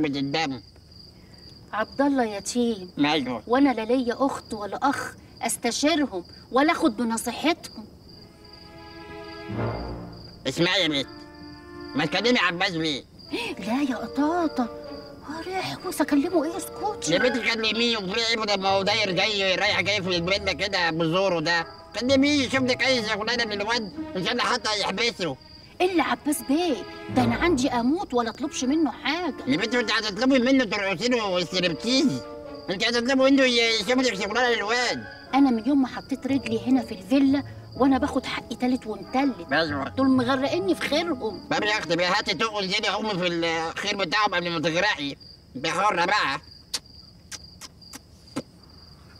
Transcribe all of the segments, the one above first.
من الدم. عبد الله يتيم أيوه وأنا لا ليا أخت ولا أخ أستشيرهم ولا أخد بنصيحتهم اسمعي يا بنت ما تكلمي عباس بيه لا يا قطاطة. ريح اكلمه إيه يا اسكتي بنت كلميه وفي إيه ده ما هو داير جاي رايح جاي في البيت ده كده بزوره ده. كلميه شوف لك اي شغلانه من الواد؟ إن شاء الله حتى يحبسه. إلا عباس بيه ده أنا عندي أموت ولا أطلبش منه حاجة. يا بنت انت هتطلبي منه ترقصي له ستريبتيز أنت هتطلبي منه يشوف لك شغلانة للواد. أنا من يوم ما حطيت رجلي هنا في الفيلا وأنا باخد حقي تالت ومتلت. أيوه دول مغرقيني في خيرهم. طب يا أختي هاتي تقل زيني امي في الخير بتاعهم قبل ما تغرقي. بحرة بقى.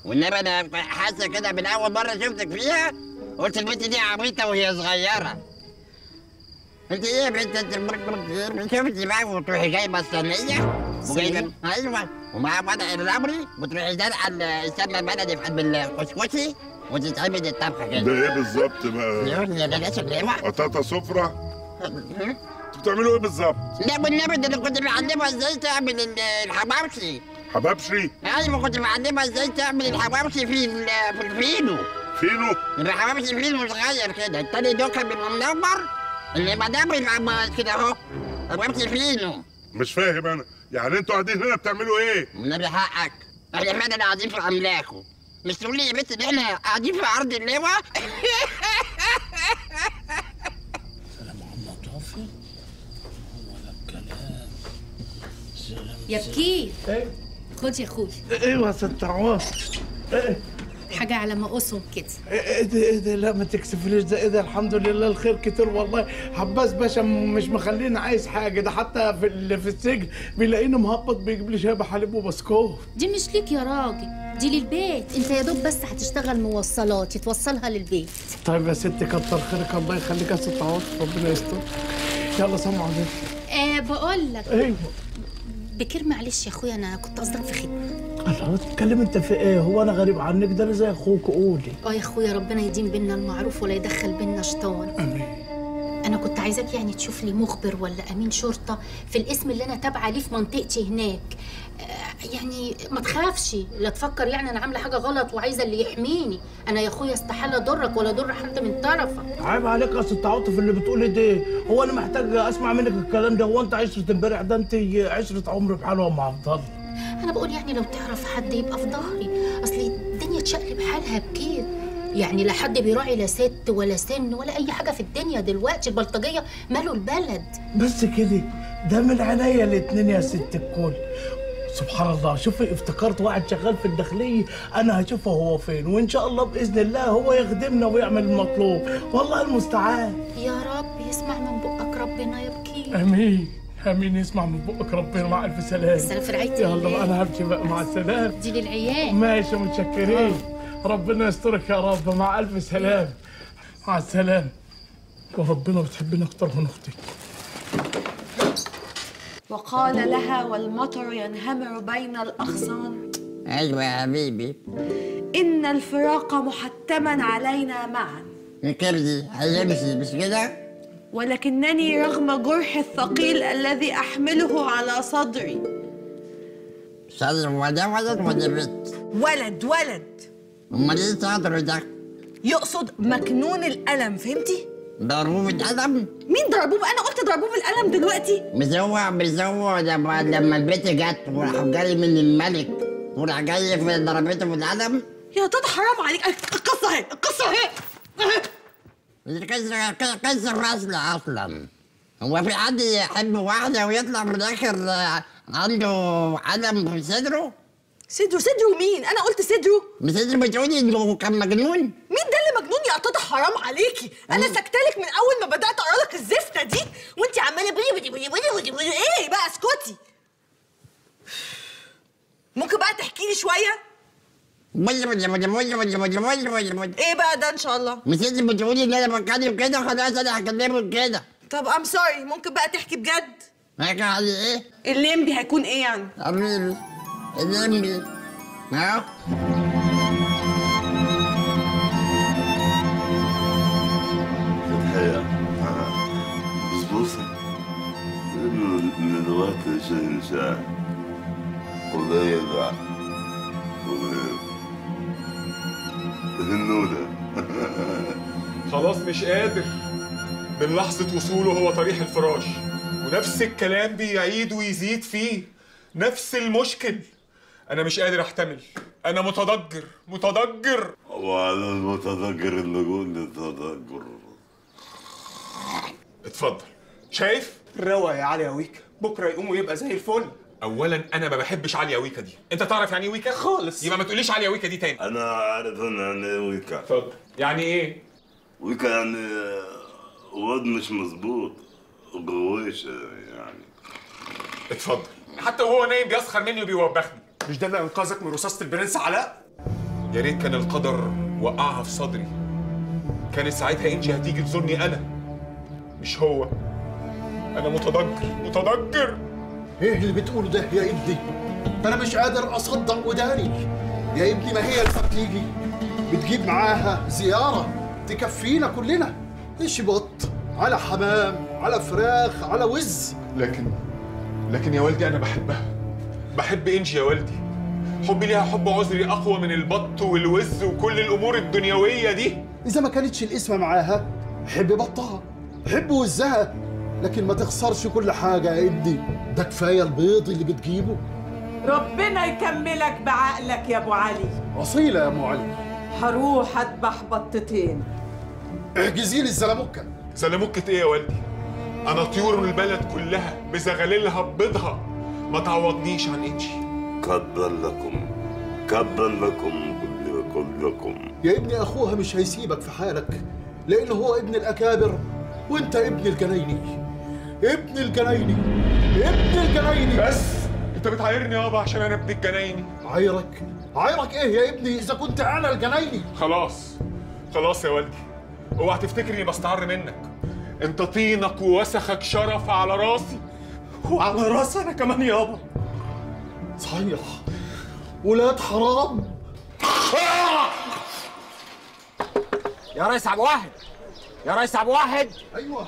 والنبي أنا حاسه كده من اول مرة شفتك فيها قلت البنت دي عبيطة وهي صغيرة. انت إيه يا بنت؟ انت شفتي بقى وتروحي جايبة الصينية؟ وجايبه أيوه. ومعاها ورق الرملي وتروحي زرعه السمنة البلدي في قلب الكسكسي وتتعمل الطبخه ده كده إيه بالظبط بقى؟ يا بلاش قطاطا سفرة؟ أنتوا بتعملوا إيه بالظبط؟ لا والنبي ده أنا كنت معلمها إزاي تعمل ال- الحواوشي حبابشي أيوه كنت معلمها إزاي تعمل الحواوشي في ال- في الفينو فينو؟ الحواوشي فينو صغير كده التاني دوكا بيبقى منور اللي ما دام يبقى كده أهو حواوشي فينو. مش فاهم أنا. يعني أنتوا قاعدين هنا بتعملوا إيه؟ والنبي حقك إحنا فعلا قاعدين في املاكه مش تقول لي يا بنت إن إحنا قاعدين في عرض اللواء؟ يا بكير. خد يا أخوي. أيوه يا ست عوض إيه. حاجة على مقاسهم كده. إيه ده إيه ده لا ما تكسفليش ده. إيه ده؟ الحمد لله الخير كتير والله. عباس باشا مش مخليني عايز حاجة. ده حتى في ال- في السجن بيلاقيني مهبط بيجيب لي شاي بحليب وبسكوت. دي مش ليك يا راجل. دي للبيت. انت يا دوب بس هتشتغل موصلات توصلها للبيت. طيب يا ستي كتر خيرك. الله يخليك. يا ست عوض ربنا يستر. يلا سمع عليك آه بقول لك. أيوه. بكير معلش يا أخويا أنا كنت قصدك في خدمة. الله تتكلم أنت في إيه؟ هو أنا غريب عنك ده أنا زي أخوك قولي. آه يا أخويا ربنا يديم بينا المعروف ولا يدخل بينا شيطان. آمين. أنا كنت عايزاك يعني تشوف لي مخبر ولا أمين شرطة في الاسم اللي أنا تابعة ليه في منطقتي هناك. يعني ما تخافش لا تفكر يعني أنا عاملة حاجة غلط وعايزة اللي يحميني. أنا يا أخويا استحالة أضرك ولا أضر حد من طرفك. عيب عليك يا ست عاطف اللي بتقولي ده هو أنا محتاج أسمع منك الكلام ده. هو أنت عشرة امبارح ده أنت عشرة عمر بحالها مع عبد أنا بقول يعني لو تعرف حد يبقى في ظهري. أصل الدنيا تشقلب حالها بكير. يعني لا حد بيراعي لا ست ولا سن ولا أي حاجة في الدنيا دلوقتي. البلطجية مالوا البلد. بس كده ده من عينيا الاتنين يا ست الكل. سبحان الله. شوفي افتكرت واحد شغال في الداخلية. أنا هشوفه هو فين وإن شاء الله بإذن الله هو يخدمنا ويعمل المطلوب. والله المستعان. يا رب يسمع من بقك ربنا يا بكير آمين. آمين. يسمع من بقك ربنا مع ألف سلامة السلام في رعاية يلا أنا همشي بقى مع السلامة. دي للعيال. ماشي متشكرين. ربنا يسترك يا رب مع ألف سلامة مع السلامة. وربنا بتحبني أكتر من أختي وقال لها والمطر ينهمر بين الأغصان أيوه يا حبيبي إن الفراق محتما علينا معا الكبدي هيمشي مش كده؟ ولكنني رغم جرح الثقيل الذي أحمله على صدري صدر ولا ولد ولا بنت ولد ولد أمال إيه صدره ده؟ يقصد مكنون الألم فهمتي؟ ضربوه بالقلم مين ضربوه؟ أنا قلت ضربوه بالقلم دلوقتي. مزوع مزوع. لما لما البنت جت وراح جاي من الملك. وراح جاي في ضربته بالقلم. يا تاتا حرام عليك. القصة أهي القصة أهي. القصة قصة فاشلة أصلا. هو في حد يحب واحدة ويطلع في الآخر آه، عنده علم في صدره؟ صدره صدره مين؟ أنا قلت مش انت بتقولي انه كان مجنون؟ مين ده اللي مجنون يا قطاطة حرام عليكي. أنا سكتلك من أول ما بدأت أقرأ لك الزفته دي وانت عمالة بلي بلي بلي بلي بلي بلي إيه بقى اسكتي؟ ممكن بقى تحكي لي شوية؟ بل بل بل بل بل بل بل بل بل إيه بقى ده إن شاء الله؟ انت بتقولي إن أنا بتكلم كده خلاص أنا هكلمك كده. طب I'm sorry ممكن بقى تحكي بجد؟ هيك علي إيه؟ الليمبي هيكون إيه يعني؟ يقول لي نعم الحقيقة بسبوسة من الوقت شيء شاعر قضية ذا هنودة خلاص مش قادر. من لحظة وصوله هو طريح الفراش. ونفس الكلام بيعيد ويزيد فيه. نفس المشكل. أنا مش قادر أحتمل. أنا متضجر متضجر. وعلى المتذكر النجوم للتذكر اتفضل. شايف؟ روق يا علي يا ويكا بكرة يقوم ويبقى زي الفل. أولا أنا ما بحبش عليا ويكا دي. أنت تعرف يعني إيه ويكا؟ خالص. يبقى ما تقوليش عليا ويكا دي تاني. أنا عارف إن يعني ويكا اتفضل. يعني إيه؟ ويكا يعني واد مش مظبوط. غويشة يعني. اتفضل. حتى وهو نايم بيسخر مني وبيوبخني. مش ده اللي أنقذك من رصاصة البرنس علاء؟ يا ريت كان القدر وقعها في صدري. كانت ساعتها انجي هتيجي تزورني أنا. مش هو. أنا متضجر متضجر. إيه اللي بتقوله ده يا ابني؟ أنا مش قادر أصدق وداني. يا ابني ما هي لما بتيجي بتجيب معاها زيارة تكفينا كلنا. إيش بط؟ على حمام على فراخ على وز. لكن لكن يا والدي أنا بحبها. بحب إنجي يا والدي. حبي ليها حب عذري أقوى من البط والوز وكل الأمور الدنيوية دي. إذا ما كانتش القسمه معاها حب بطها حب وزها. لكن ما تخسرش كل حاجة يا ابني. ده كفاية البيض اللي بتجيبه. ربنا يكملك بعقلك يا أبو علي. أصيلة يا ام علي. هروح أذبح بطتين. احجزي لي الزلموكه سلاموكة إيه يا والدي؟ أنا طيور البلد كلها بزغللها ببيضها. ما تعوضنيش عن إنجي. كبر لكم كبر لكم كل كلكم. يا ابني أخوها مش هيسيبك في حالك لأنه هو ابن الأكابر وأنت ابن الجنايني ابن الجنايني ابن الجنايني بس أنت بتعايرني يابا عشان أنا ابن الجنايني عايرك؟ عايرك إيه يا ابني إذا كنت أنا الجنايني خلاص خلاص يا والدي. اوعى تفتكر اني بستعر منك. انت طينك ووسخك شرف على راسي. وعلى راسي أنا كمان يابا. صحيح. ولاد حرام. يا ريس عبد واحد يا ريس عبد واحد أيوه.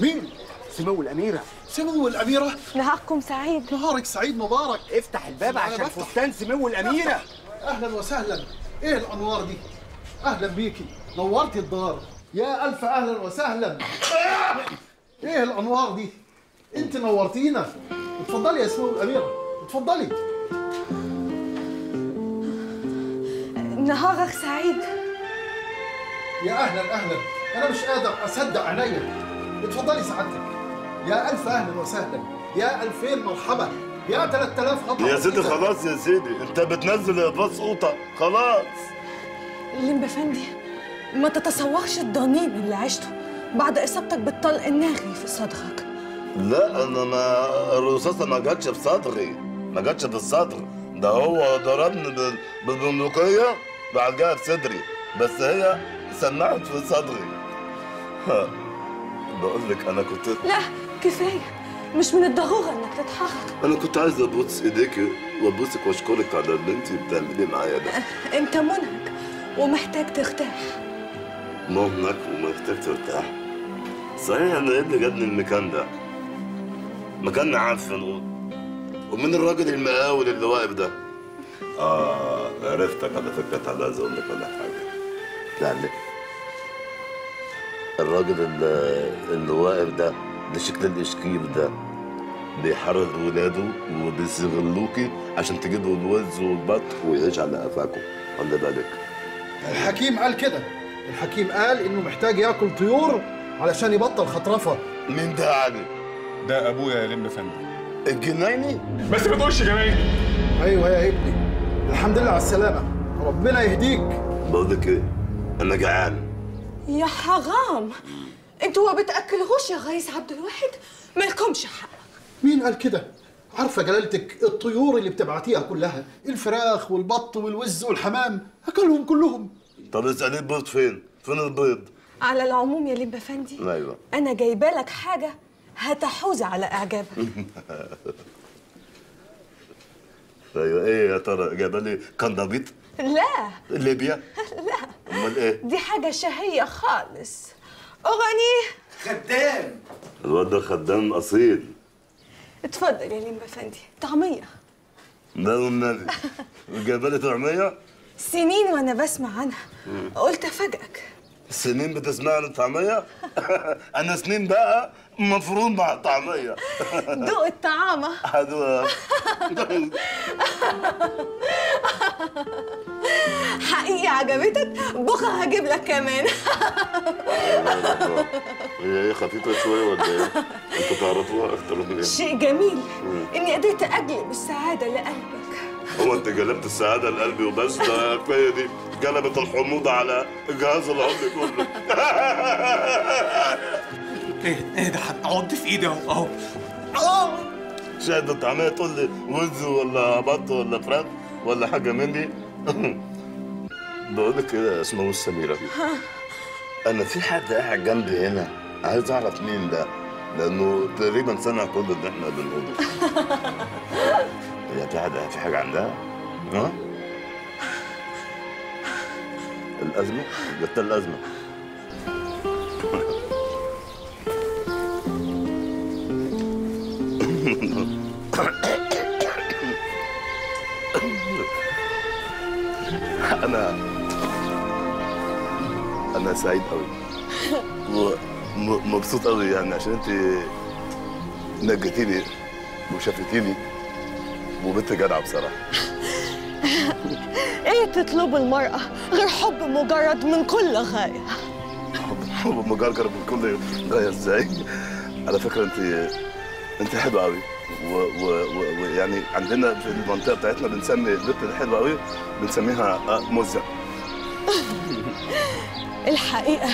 مين؟ سمو الأميرة. سمو الأميرة؟ نهاركم سعيد. نهارك سعيد مبارك. افتح الباب عشان بفتح. فستان سمو الأميرة. أهلا وسهلا. إيه الأنوار دي؟ أهلا بيكي. نورتي الدار. يا ألف أهلا وسهلا. إيه الأنوار دي؟ انت نورتينا. اتفضلي يا سمو الاميره اتفضلي. نهارك سعيد. يا أهلا أهلا. أنا مش قادر أصدق عينيا. اتفضلي سعادتك. يا ألف أهلا وسهلا. يا ألفين مرحبا. يا 3000 خطوه يا سيدي خلاص يا سيدي. انت بتنزل يا باص قوطه خلاص. الليمب افندي ما تتصورش الضنين اللي عشته بعد إصابتك بالطلق الناغي في صدرك. لا أنا ما الرصاصة ما جاتش في صدري ما جاتش في الصدر ده هو ضربني بال- بالبندقيه بعد جاية في صدري بس هي سمعت في صدري. بقول لك أنا كنت لا كفاية. مش من الضرورة إنك تتحرك. أنا كنت عايز أبوس إيديك وأبوسك وأشكرك على اللي أنت بتعمليه معايا ده. أنت منهك ومحتاج ترتاح. مهنك ومحتاج ترتاح. صحيح أنا إيه اللي جابني المكان ده؟ مكان عفن. ومن الراجل المقاول اللي واقف ده. آه عرفتك. على فكرة تعالى عايز أقول لك ولا حاجة. يعني الراجل اللي, اللي واقف ده اللي شكل الاشكيل ده. بيحرض ولاده وبيستغلوكي عشان تجيبوا الوز والبط ويعيش على قفاكم. خلي بالك الحكيم قال كده. الحكيم قال إنه محتاج يأكل طيور علشان يبطل خطرفة. مين ده يعني؟ ده أبويا يا لمب فندم. الجنايني؟ بس ما تقولش جنايني أيوه يا ابني. الحمد لله على السلامة. ربنا يهديك. بقول لك إيه؟ أنا جعان. يا حرام. أنتوا ما بتأكلهوش يا ريس عبد الواحد؟ مالكمش حق. مين قال كده؟ عارفة جلالتك الطيور اللي بتبعتيها كلها؟ الفراخ والبط والوز والحمام. أكلهم كلهم. طب اسالي البيض فين؟ فين البيض؟ على العموم يا لمب افندي أيوه. أنا جايبة لك حاجة هتحوز على اعجابك أيوه إيه يا ترى جايبة لي كندبيط لا. ليبيا؟ لا. أمال إيه؟ دي حاجة شهية خالص. أغني. خدام. الواد ده خدام أصيل. اتفضل يا لمبا افندي طعمية. لا والنبي جايبة لي طعمية؟ سنين وأنا بسمع عنها. قلت أفاجئك. سنين بتسمع عن الطعميه أنا سنين بقى مفروض مع الطعميه دوق الطعامه هدوء حقيقي عجبتك؟ بكرة هجيب لك كمان. هي إيه خفيفة شوية ولا إيه؟ أنتوا تعرفوها أكتر من إيه؟ شيء جميل. إني قدرت اجلب السعاده لقلبك. هو أنت جلبت السعادة لقلبي وبس؟ ده كفاية دي. جلبت الحموضة على جهاز العمر كله. إيه إيه ده؟ هتعض في ايدي اهو اهو. شاهد انت عمال تقول لي وز ولا بط ولا فراخ ولا حاجة من دي؟ بقول لك كده اسمه سميرة. أنا في حد قاعد جنبي هنا عايز أعرف مين ده؟ لأنه تقريبا سمع كل اللي إحنا بنقوله. هي في حاجة في حاجة عندها؟ ها؟ الأزمة؟ جبت الأزمة. أنا أنا سعيد قوي ومبسوط قوي يعني عشان أنت نجتيني وشفتيني وبنت جدعة بصراحة. إيه تطلب المرأة غير حب مجرد من كل غاية؟ حب مجرجر من كل غاية. إزاي؟ على فكرة أنت أنت حلوة قوي ويعني و... و... ويعني عندنا في المنطقة بتاعتنا بنسمي البنت الحلوه قوي بنسميها مزه الحقيقة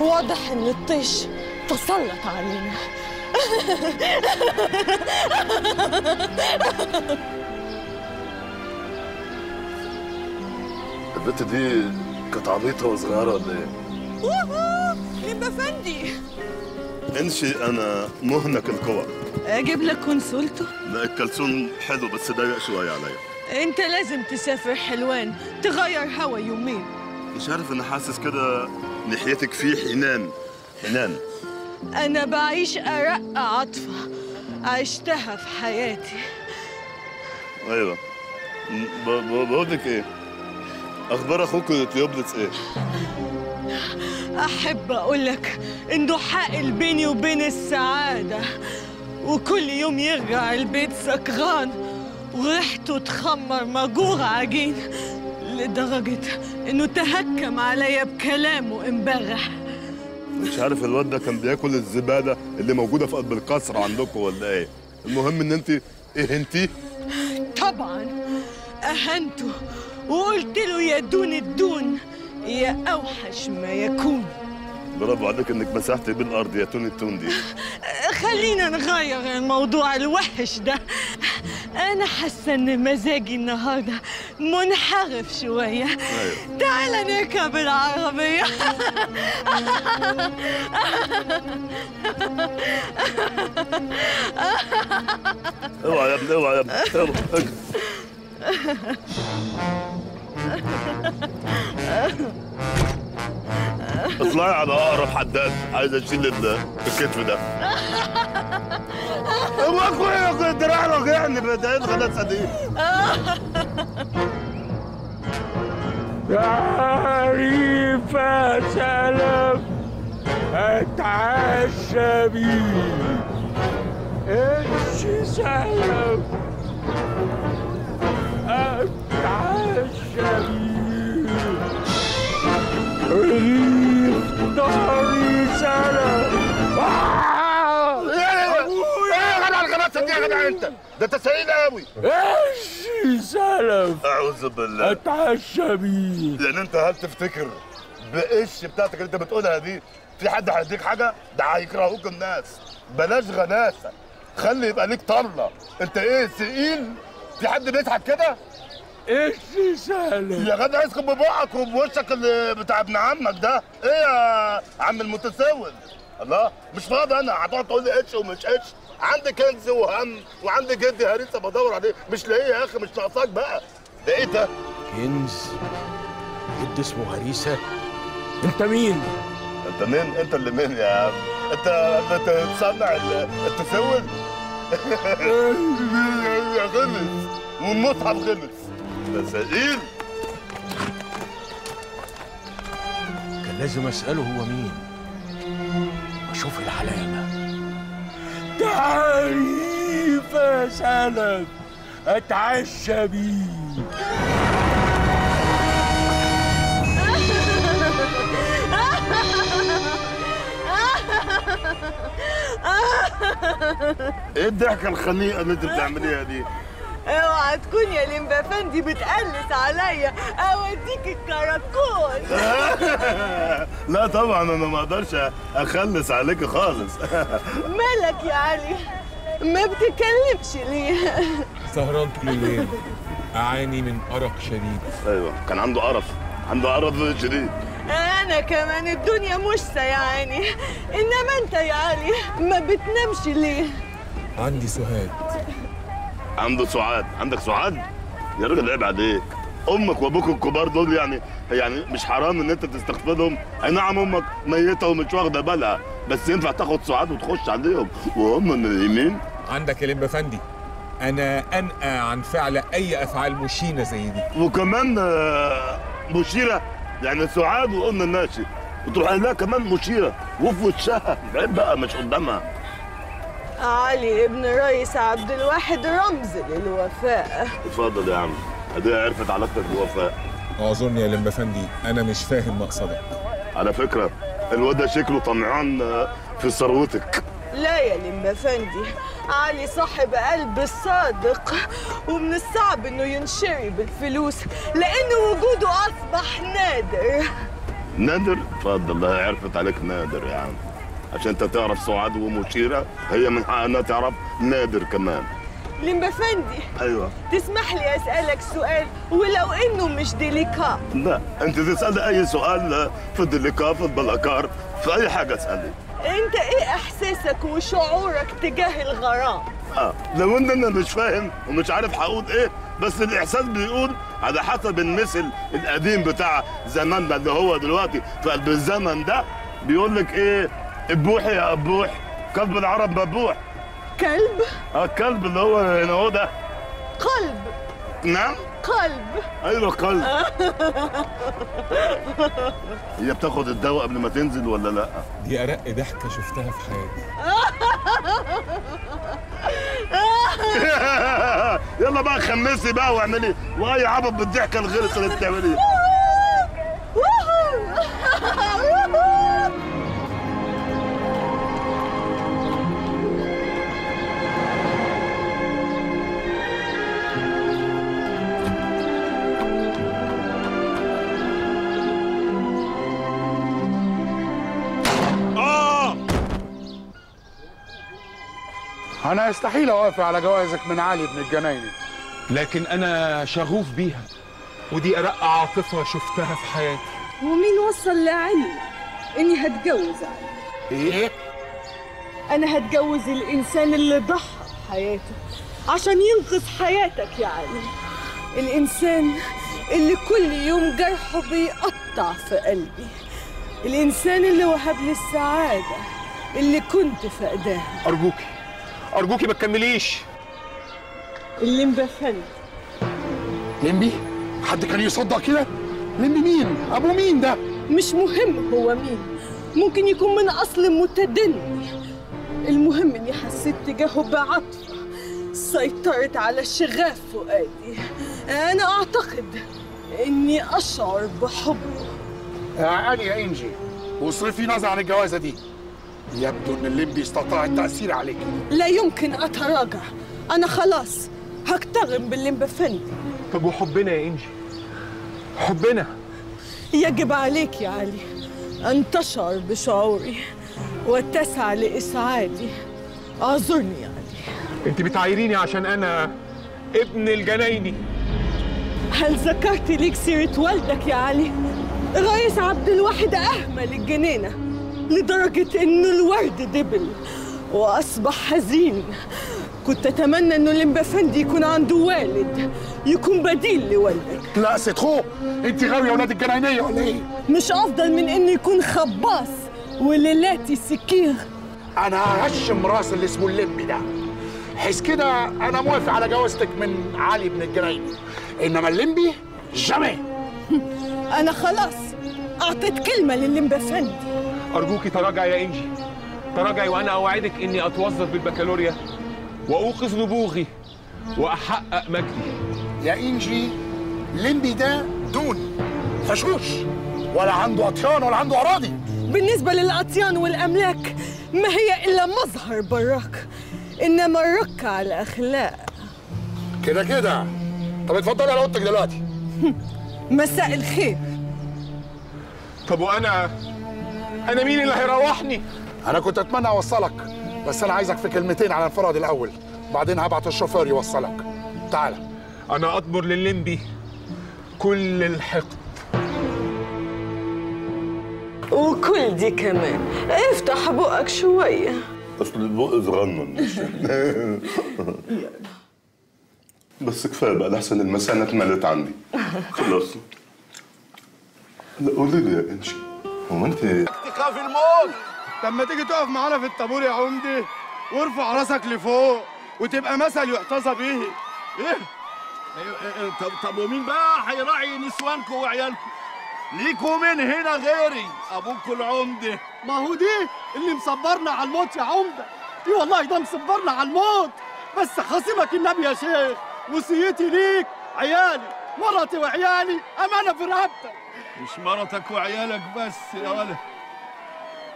واضح إن الطيش تسلط علينا. البنت دي كانت عبيطة وصغيرة ولا إيه؟ لمبا فندي انشي أنا مهنك القوى. أجيب لك كونسولته لا الكلسون حلو بس ضيق شوية عليا أنت لازم تسافر حلوان تغير هوا يومين. مش عارف أنا حاسس كده ناحيتك في حنان. حنان. أنا بعيش ارق عاطفة عشتها في حياتي. أيوه. بقول لك إيه؟ أخبار أخوك تيوبلتس إيه؟ أحب أقولك انه حائل بيني وبين السعادة وكل يوم يرجع البيت سكران. وريحته تخمر مجوع عجين لدرجة إنه تهكم عليا بكلامه امبارح. مش عارف الواد ده كان بياكل الزباله اللي موجودة في قلب القصر عندكم ولا إيه؟ المهم إن انت إيه انتي طبعا أهنته وقلت له يا دون الدون يا أوحش ما يكون. برافو عليك إنك مسحت بين الأرض يا توني التون دي خلينا نغير الموضوع الوحش ده. أنا حاسة إن مزاجي النهارده منحرف شوية. أيوه. تعال نركب العربية. أوعى يا ابني أوعى يا ابني. أوعى. اطلعي على أقرب حداد. عايز أشيل ال- الكتف ده. هو أخويا دراعي وجعني بدأت خلاص دي تعريفة سلام أتعشى بيه. امشي سلام أتعشى بيه. إيه دي يا جدع انت ده انت سعيد قوي امشي سلام اعوذ بالله اتعشى بيه لأن انت هل تفتكر بقش بتاعتك اللي انت بتقولها دي في حد هيديك حاجة ده هيكرهوك الناس بلاش غلاسه خلي يبقى ليك طله انت إيه ثقيل في حد بيضحك كده امشي سلام يا جدع اسكت ببقك وبوشك اللي بتاع ابن عمك ده. إيه يا عم المتسول؟ الله مش فاضي أنا. هتقعد تقول لي اتش ومش اتش عندي كنز وهم وعندي جدي هريسة بدور عليه. مش لاقيه يا أخي مش ناقصاك بقى. ده إيه ده؟ كنز؟ جد اسمه هريسة؟ أنت مين؟ أنت مين؟ أنت اللي مين يا عم؟ أنت بتصنع ال- التسول؟ غلس. والمصحف غلس. مسائل كان لازم أسأله هو مين. واشوف العلامه تعريف يا سلف أتعشى بيه. إيه الضحكة الخنيقة اللي أنت بتعمليها دي؟ اوعى تكون يا لمبا فندي بتقلس عليا. اوديك الكراكون لا طبعا أنا ما أقدرش أخلص عليك خالص. مالك يا علي؟ ما بتكلمش ليه؟ سهران طول الليل. أعاني من أرق شديد. أيوه كان عنده قرف عنده قرف شديد. أنا كمان الدنيا مش سيعاني إنما أنت يا علي ما بتنامش ليه؟ عندي سهاد عنده سعاد. عندك سعاد؟ يا راجل عيب عليك. أمك وأبوك الكبار دول يعني يعني مش حرام إن أنت تستقبلهم. أي نعم أمك ميتة ومش واخدة بالها. بس ينفع تاخد سعاد وتخش عليهم. وهم نايمين عندك يا فندي. أنا انأى عن فعل أي أفعال مشينة زي دي. وكمان آه، مشيرة. يعني سعاد وقلنا الناشي وتروح لها كمان مشيرة. وفي وشها. عيب بقى مش قدامها. علي ابن رئيس عبد الواحد رمز للوفاء. اتفضل يا عم. ادي عرفت علاقتك بوفاء. اعذرني يا لمبا فندي أنا مش فاهم مقصدك. على فكرة الواد ده شكله طمعان آه، في ثروتك. لا يا لمبا فندي علي صاحب قلب صادق ومن الصعب إنه ينشري بالفلوس لأن وجوده أصبح نادر. نادر؟ اتفضل عرفت عليك نادر يا عم. عشان انت تعرف سعاد ومشيرة هي من حقها انها تعرف نادر كمان. لمبا فندي أيوه. تسمح لي أسألك سؤال ولو إنه مش ديليكا؟ لا أنت تسالي أي سؤال في الدليكا في البلاكار في أي حاجة اسالي أنت إيه إحساسك وشعورك تجاه الغرام؟ آه لو إن أنا مش فاهم ومش عارف هقول إيه بس الإحساس بيقول على حسب المثل القديم بتاع زماننا اللي هو دلوقتي. في قلب الزمن ده بيقول لك إيه ابوح يا ابوح كلب العرب مبوح كلب؟ آه الكلب اللي هو هنا هو ده. قلب. نعم؟ قلب. أيوه قلب. هي بتاخد الدواء قبل ما تنزل ولا لأ؟ دي أرق ضحكة شفتها في حياتي. يلا بقى خمسي بقى واعملي. وأي عبط بالضحكة الغلط اللي بتعمليه أنا يستحيل أوافق على جوازك من علي بن الجنايني لكن أنا شغوف بيها. ودي أرق عاطفة شفتها في حياتي. ومين وصل لعلي إني هتجوز؟ علي إيه؟ أنا هتجوز الإنسان اللي ضحى بحياته عشان ينقذ حياتك يا علي. الإنسان اللي كل يوم جرحه بيقطع في قلبي. الإنسان اللي وهب لي السعادة اللي كنت فقداها أرجوكي. أرجوكي ما تكمليش. اللي مبفني لمبي؟ حد كان يصدق كده؟ لمبي مين؟ أبو مين ده؟ مش مهم هو مين. ممكن يكون من أصل متدني. المهم إني حسيت تجاهه بعطفه سيطرت على شغاف فؤادي. أنا أعتقد إني أشعر بحبه يعني يا إنجي. واصرفي نظر عن الجوازة دي. يبدو إن الليمبي استطاع التأثير عليك. لا يمكن أتراجع. أنا خلاص هكتغم باللي مبفني طب وحبنا يا إنجي؟ حبنا. يجب عليك يا علي أن تشعر بشعوري وتسعى لإسعادي. أعذرني يا علي. أنت بتعايريني عشان أنا ابن الجنايني. هل ذكرت ليك سيرة والدك يا علي؟ رئيس عبد الواحد أهمل الجنينة. لدرجة إنه الورد دبل وأصبح حزين. كنت أتمنى إنه الليمبي أفندي يكون عنده والد يكون بديل لوالدك. لا ست خو أنت غاوية ولاد الجناينية ولا إيه؟ مش أفضل من إنه يكون خباص وليلاتي سكير. أنا ههشم راس اللي اسمه الليمبي ده. حيث كده أنا موافق على جوازتك من علي بن الجنايني إنما الليمبي jamais. أنا خلاص أعطيت كلمة لليمبي أفندي ارجوكي تراجعي يا إنجي. تراجعي وأنا أوعدك إني أتوظف بالبكالوريا وأوقظ نبوغي وأحقق مجدي. يا إنجي الليمبي ده دون فشوش ولا عنده أطيان ولا عنده أراضي. بالنسبة للأطيان والأملاك ما هي إلا مظهر براك إنما الرك على الأخلاق. كده كده. طب اتفضلي على أوضتك دلوقتي. مساء الخير. طب وأنا أنا مين اللي هيروحني؟ أنا كنت أتمنى أوصلك بس أنا عايزك في كلمتين على انفراد الأول. بعدين هبعت الشوفير يوصلك. تعالى أنا اطمر للليمبي كل الحقد. وكل دي كمان. افتح بقك شوية. اصل البق صغنن بس كفاية بقى لحسن المثانه اتملت عندي. خلاص. لا قولي لي يا إنشي. هو انت تخاف الموت. لما تيجي تقف معانا في الطابور يا عمدي وارفع راسك لفوق وتبقى مثل يحتذى به. إيه؟ إيه، طب طب ومين بقى هيراعي نسوانكم وعيالكم؟ ليكوا من هنا غيري أبوكوا العمده ما هو دي اللي مصبرنا على الموت يا عمدة. دي والله ده مصبرنا على الموت. بس خصمك النبي يا شيخ وصيتي ليك عيالي. مرتي وعيالي أمانة في رقبتك. مش مرتك وعيالك بس يا ولد.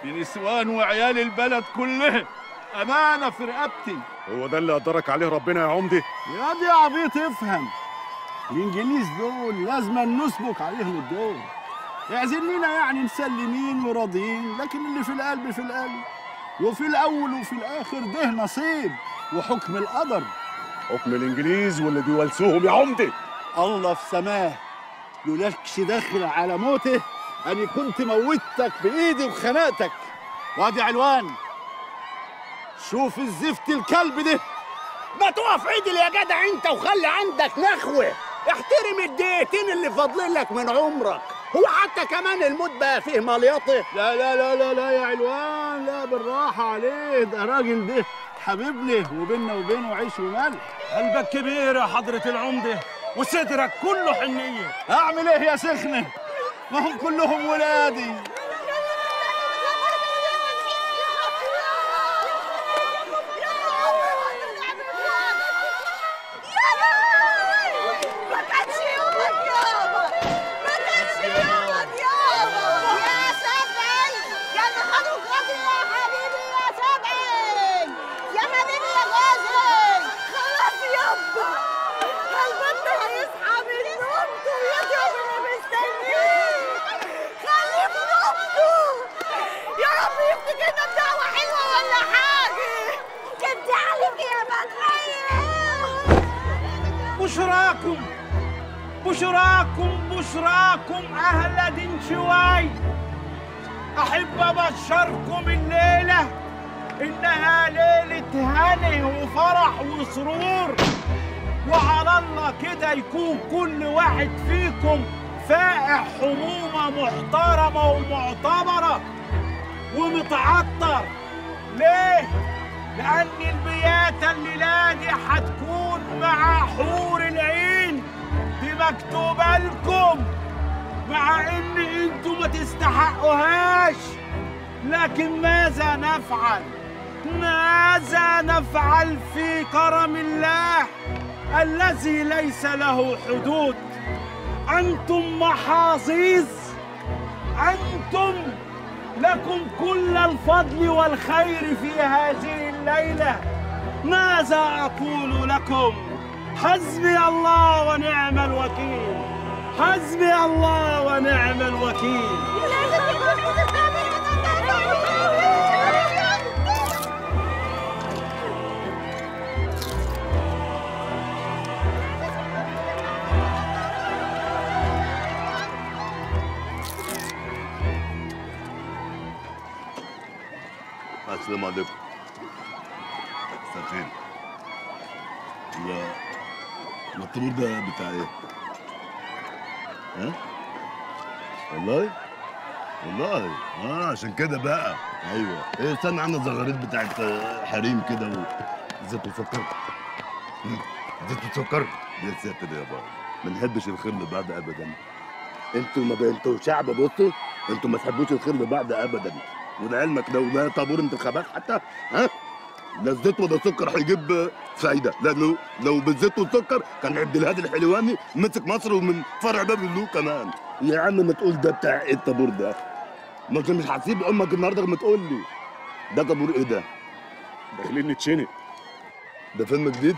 دي نسوان وعيال البلد كلها أمانة في رقبتي. هو ده اللي قدرك عليه ربنا يا عمدي؟ يا دي عبيط افهم. الإنجليز دول لازم نسبك عليهم الدور. يعزلنا يعني مسلمين وراضيين لكن اللي في القلب في القلب وفي الأول وفي الآخر ده نصيب وحكم القدر. حكم الإنجليز واللي بيولسوهم يا عمدي. الله في سماه. لولاكش داخل على موته اني كنت موتك بإيدي وخنقتك وادي علوان شوف الزفت الكلب ده. ما تقف عدل يا جدع أنت وخلي عندك نخوة. احترم الدقيقتين اللي فاضلين لك من عمرك. هو حتى كمان الموت بقى فيه مليطة. لا لا لا لا لا يا علوان لا بالراحة عليه ده راجل ده حبيبنا وبيننا وبينه عيش وملح. قلبك كبير يا حضرة العمدة. وصدرك كله حنية أعمل إيه يا سخنة؟ ما هم كلهم ولادي بشراكم بشراكم أهل دنشواي. أحب أبشركم الليلة إنها ليلة هني وفرح وسرور. وعلى الله كده يكون كل واحد فيكم فائح حمومة محترمة ومعتبرة ومتعطر. ليه؟ لأن البيات الليلة دي هتكون مع حور العين. مكتوبة لكم مع إن أنتوا ما تستحقوهاش. لكن ماذا نفعل؟ ماذا نفعل في كرم الله الذي ليس له حدود؟ أنتم محاظيظ أنتم لكم كل الفضل والخير في هذه الليلة. ماذا أقول لكم؟ حسبي الله ونعم الوكيل. حسبي الله ونعم الوكيل. السلام عليكم مساء الخير لا لا الطابور ده بتاع إيه؟ ها؟ والله؟ والله. آه عشان كده بقى. أيوه. إيه استنى عندنا زغاريت بتاعت آه، حريم كده و... زيت وسكر. زيت وسكر. يا ساتر يا بابا ما نحبش الخير لبعض ابدا. أنتوا ما ب- أنتوا شعب بصوا. أنتوا ما تحبوش الخير لبعض ابدا. ولعلمك لو ده طابور انتخابات حتى ها؟ لا الزيت ولا السكر هيجيب فايدة لأنه لو بالزيت والسكر كان عبد الهادي الحلواني مسك مصر ومن فرع باب اللوق كمان. يا عم ما تقول ده بتاع إيه الطابور ده. ما انت مش هتسيب أمك النهارده ما تقول لي. ده طابور إيه ده؟ داخلين نتشنق. ده فيلم جديد؟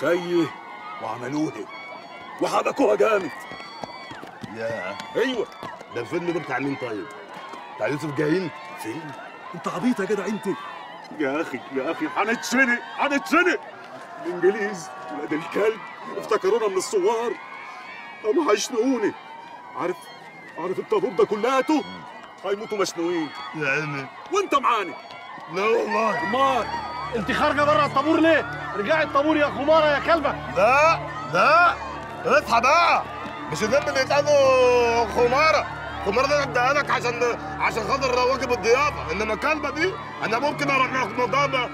خيه وعملوها وحبكوها جامد. يا أيوه. ده الفيلم ده بتاع مين طيب؟ بتاع يوسف جاهين؟ فيلم؟ انت عبيط يا جدع انت يا أخي يا أخي هنتشنق هنتشنق الإنجليز ولاد الكلب افتكرونا من الثوار قاموا هيشنقوني. عارف عارف الطابور ده كلياته؟ هيموتوا مشنوقين. يا عيني وانت معانا لا والله. امال انت خارجة بره الطابور ليه؟ رجعي الطابور يا خماره يا كلبة. لا لا. اصحى بقى. مش الذنب اللي يتقالوا خماره خماره ده اديها لك عشان عشان خاطر واجب الضيافه إنما الكلبه دي أنا ممكن أروح نضابه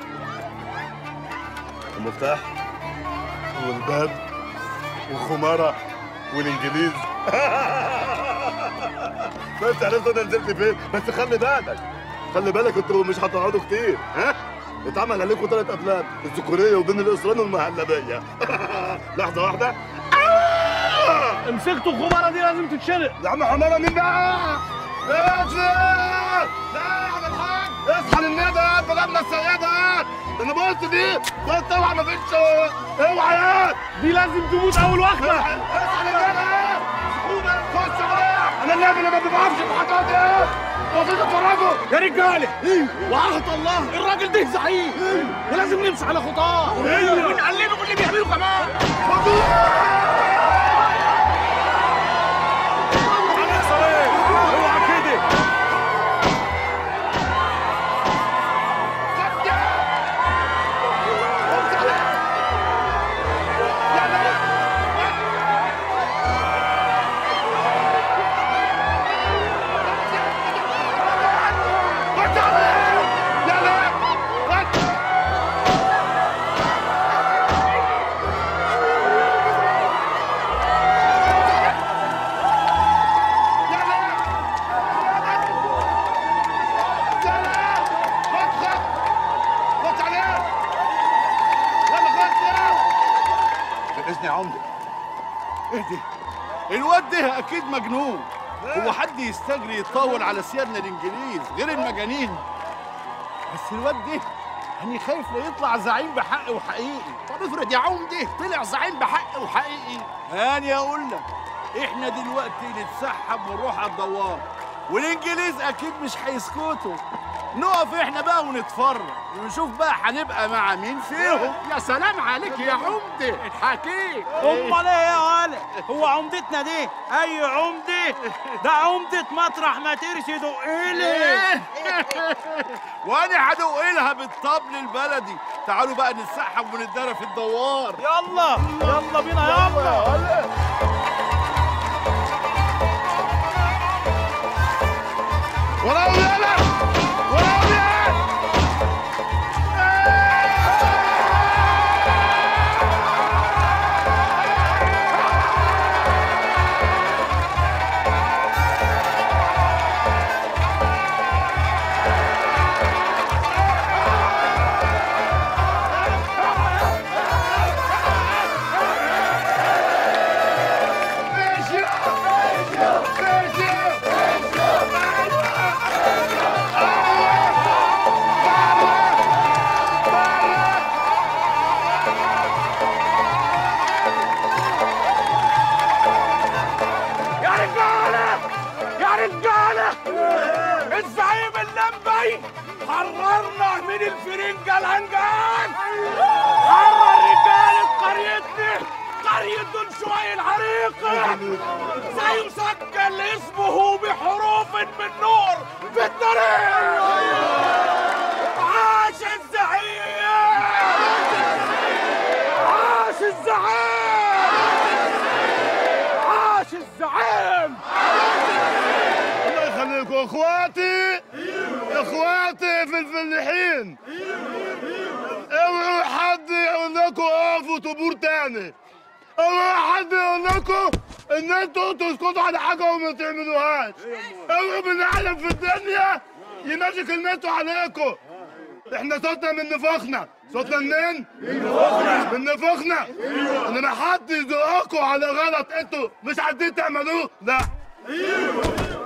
المفتاح والباب والخمارة والإنجليز. بس عرفت أنا نزلت فين؟ بس خلي بالك. خلي بالك أنتوا مش هتقعدوا كتير ها؟ اتعمل عليكم ثلاث أفلام الذكورية وبين الأسران والمهلبية. لحظة واحدة. مسكتوا الخماره دي لازم تتشنق يا عم حمارة مين بقى؟ اصحى لا يا عم الحاج. اصحى للندى بلدنا السيدة. أنا بص دي بص اوعى مفيش اوعى يا دي لازم تموت أول واحدة. اصحى للندى خش بقى. أنا النبي اللي ما بيعرفش الحاجات دي. وفيك اتفرجوا يا رجالة. وعهد الله. الراجل ده زعيم. ولازم نمشي على خطاه. ونقلده باللي بيعمله كمان. ده أكيد مجنون. هو حد يستجري يطول على سيادنا الإنجليز غير المجانين؟ بس الواد ده أنا خايف لا يطلع زعيم بحق وحقيقي طب افرض يا عمده طلع زعيم بحق وحقيقي هاني أقول لك إحنا دلوقتي نتسحب ونروح على الدوار والإنجليز أكيد مش هيسكتوا. نقف إحنا بقى ونتفرج ونشوف بقى هنبقى مع مين فيهم. يا سلام عليك يا عمدة. الحكيم امال إيه يا ولد هو عمدتنا دي؟ اي عمدة؟ ده عمدة مطرح ما ترشي دقيلي وأنا هدوق لها بالطبل البلدي. تعالوا بقى نتسحب ونتدرى في الدوار. يلا يلا بينا يلا. ولا يلا ولا نفوخنا منين؟ من نفوخنا انما حد يزقكم على غلط. إنتوا مش عايزين تعملوه. لا.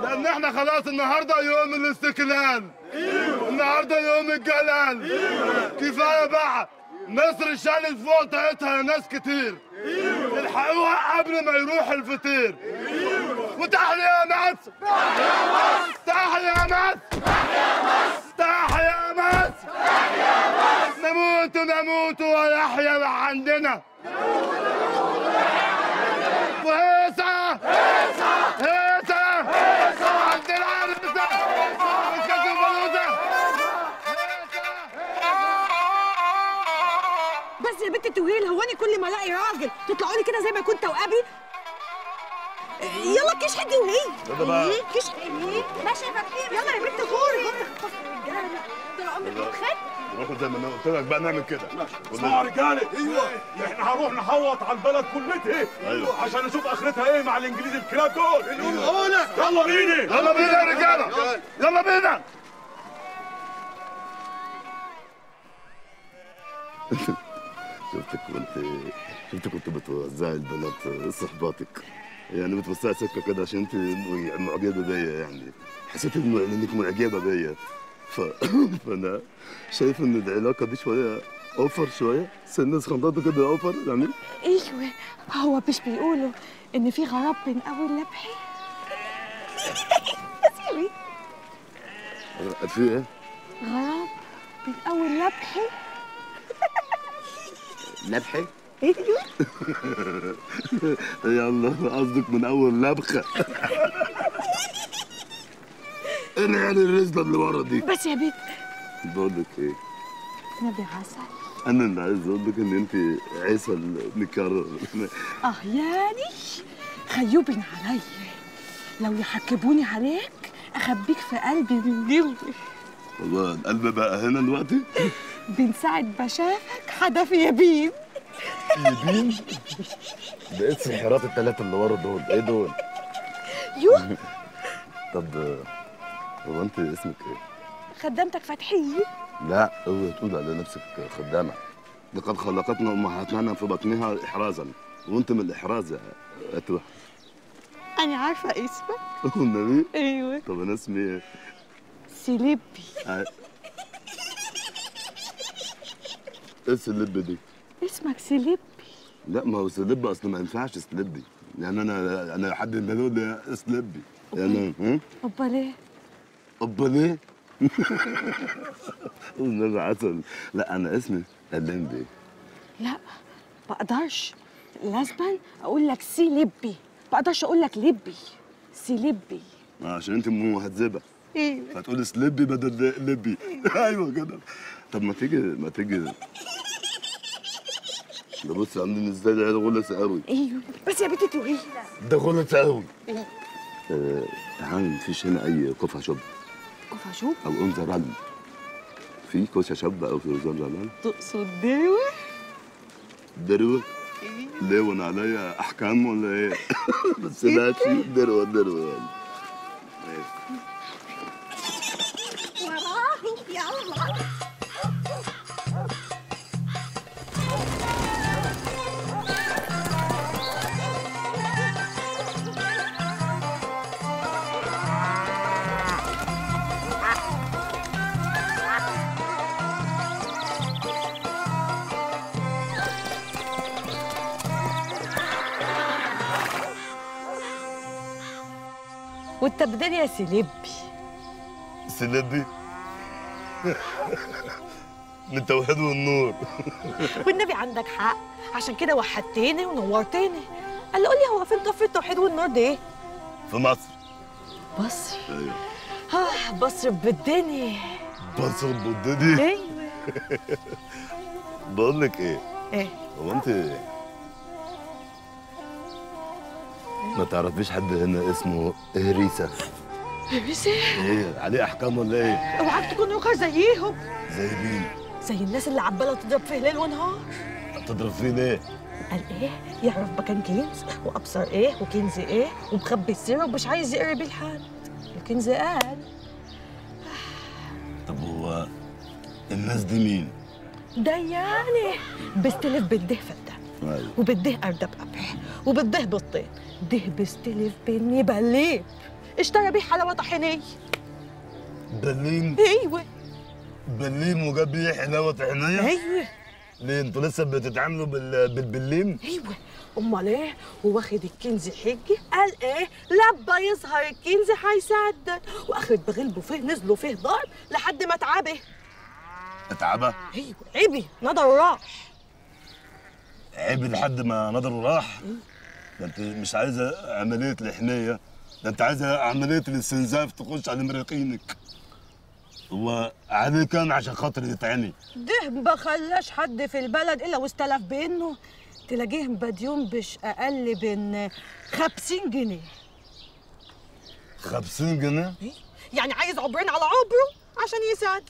لأن إحنا خلاص النهارده يوم الاستقلال النهارده يوم الجلال. كفاية بقى. مصر شالت فوق طاقتها ناس كتير. الحقوها قبل ما يروح الفطير. وتحيا مصر تحيا مصر تحيا مصر نموت نموت ويحيا عندنا. وهيصة هيصة التوهيل هو أنا كل ما الاقي راجل؟ تطلعوا لي كده زي ما كنت وابي؟ يلا كيش حدي وهي. يلا بقى. كيش حدي ماشي يا فتحي يلا يا بنت غوري طول عمرك متخيل نروح زي ما أنا قلت لك بقى نعمل كده. اسمعوا يا رجاله أيوه. إحنا هنروح نحوط على البلد كلها أيوة. عشان نشوف آخرتها إيه مع الإنجليز الكلاب دول نقول يلا بينا. يلا بينا يا رجالة. يلا بينا. شفتك وانت شفتك كنت بتوزعي البنات صحباتك. يعني بتوسعي سكة كده عشان انت معجبه بيا يعني. حسيت انك معجبه بيا. ف... فأنا شايف إن العلاقة دي شوية أوفر شوية. سن خندات كده أوفر يعني. أيوه هو؟ مش بيقولوا إن في غراب بين اول لبحي سيبي في إيه؟ غراب بين اول لبحي لبحة؟ أيوه يلا قصدك من أول إيه يعني الرزلة اللي ورا دي. بس يا بنت. بقول لك إيه؟ نبي عسل. أنا اللي عايز أقول لك إن أنت عسل مكرر. آه يعني؟ خيوبين عليا. لو يحكبوني عليك أخبيك في قلبي من جلدي والله القلب بقى هنا دلوقتي. من ساعة ما شافك حدف يبين يبين ده إيه السحرات الثلاثه اللي ورا دول؟ إيه دول؟ يوه. طب هو أنت اسمك إيه؟ خدامتك فتحية لا اوعي تقول على نفسك خدامة. لقد خلقتنا أمهاتنا في بطنها احرازا. وأنت من الإحراز يا أتوه. أنا عارفة اسمك. والنبي أيوه. طب أنا اسمي إيه؟ سيليبي آه. إيه السلب دي؟ اسمك سيليبي لا ما هو سلب اصل ما ينفعش سلبي يعني أنا أنا حد ما يقول لي سلبي يعني ها؟ أمال إيه؟ امال إيه والنبي عسل لا أنا اسمي اللمبي لا بقدرش لازما أقول لك سيليبي بقدرش أقول لك لبي سيليبي عشان أنت مهذبة. أيوه فتقول سلبي بدل لبي. أيوه كده. طب ما تيجي ما تيجي. ده بص عاملين إزاي ده غلس قوي أيوه بس يا بنتي توهي ده غلس قوي آه تعال مفيش هنا أي كفة شب كفا شوب أو انذر رن في كوشه شب أو في انذر رن تقصد دروة؟ دروة؟ ليه وأنا عليا أحكام ولا إيه؟ بس ماشي دروة دروة يعني. وانت بدني يا سيليبي. سلبي من توحيد والنور. والنبي عندك حق. عشان كده وحدتني ونورتني. قال لي قول لي هو فين كفر التوحيد والنور ده؟ إيه؟ في مصر. مصر أيوه. آه مصر بالدنيا. بصر بوددي أيوه بقول لك إيه؟ إيه؟ هو أنت ما تعرفيش حد هنا اسمه هريسة؟ بيسي إيه عليه أحكام ولا إيه؟ اوعاك تكون رقع زيهم. زي مين؟ زي الناس اللي عبالة تضرب فيه ليل ونهار. تضرب فيه ليه؟ قال إيه؟ يعرف مكان كنز وأبصر إيه وكنز إيه ومخبي السر ومش عايز يقرب لحد الكنز قال طب هو الناس دي مين؟ ده يعني بيستلف بالده فده أيوه. وبده أردب قبح وبده بطين ده بيستلف بني بليب. اشترى بيه حلاوة طحينية بليم أيوه. بليم وجاب لي حلاوة عينيا أيوه. ليه أنتوا لسه بتتعاملوا بال... بالبليم أيوه. أمال إيه؟ وواخد الكنز حجي قال إيه؟ لبا يظهر الكنز هيسدد واخد بغلبه فيه نزلوا فيه ضرب لحد ما اتعبه؟ اتعبى أيوه عبي نضر راح. عيب لحد ما نظره راح. ده انت مش عايزة عملية الحنيه ده انت عايزة عملية الاستنزاف تخش على مريقينك هو عليه كام عشان خاطر يتعمي ده ما خلاش حد في البلد إلا واستلف بينه. تلاقيه مديون بش أقل من 50 جنيه. 50 جنيه؟ يعني عايز عبرين على عبره عشان يسدد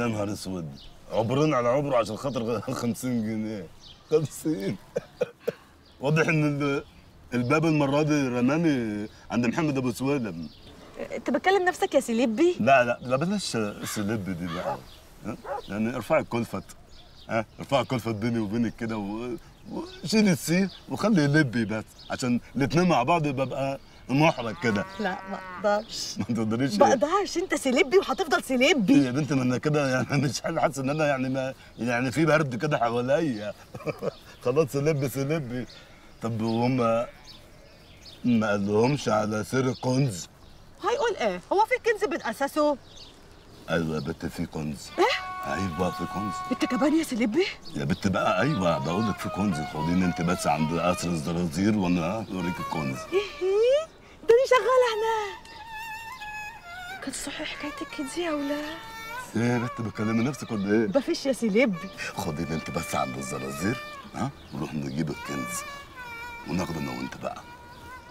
يا نهار أسود. عبرين على عبره عشان خاطر 50 جنيه. 50 واضح إن ال- الباب المرة دي رماني عند محمد أبو سويلم أنت بتكلم نفسك يا سليبي لا لا لا بلاش السلب دي بقى؟ يعني ارفعي الكلفت. ها؟ ارفعي الكلفت بيني وبينك كده وشيلي السي وخلي لبي بس. عشان الاثنين مع بعض ببقى محرج كده. لا ما أقدرش. ما تقدريش ما أقدرش. انت سليبي وهتفضل سليبي يا بنت ما أنا كده يعني مش حاسس ان أنا يعني ما يعني في برد كده حواليا. خلاص سلبي سلبي طب وهم ما قالهمش على سر الكنز هيقول إيه؟ هو في كنز بتاسسه أيوه يا بنت في كنز. إيه؟ أيوه في كنز. انت كمان يا سليبي يا بنت بقى أيوه بقول لك في كنز. خديني انت بس عند قصر الزرازير وأنا اوريك الكنز. أنا شغالة هناك كانت صحيح حكايه الكنز يا ولاد؟ إيه يا بنت بتكلمي نفسك ولا إيه؟ مفيش يا سليبي خديني أنت بس عند الزرازير ها؟ ونروح نجيب الكنز. وناخده أنا وأنت بقى.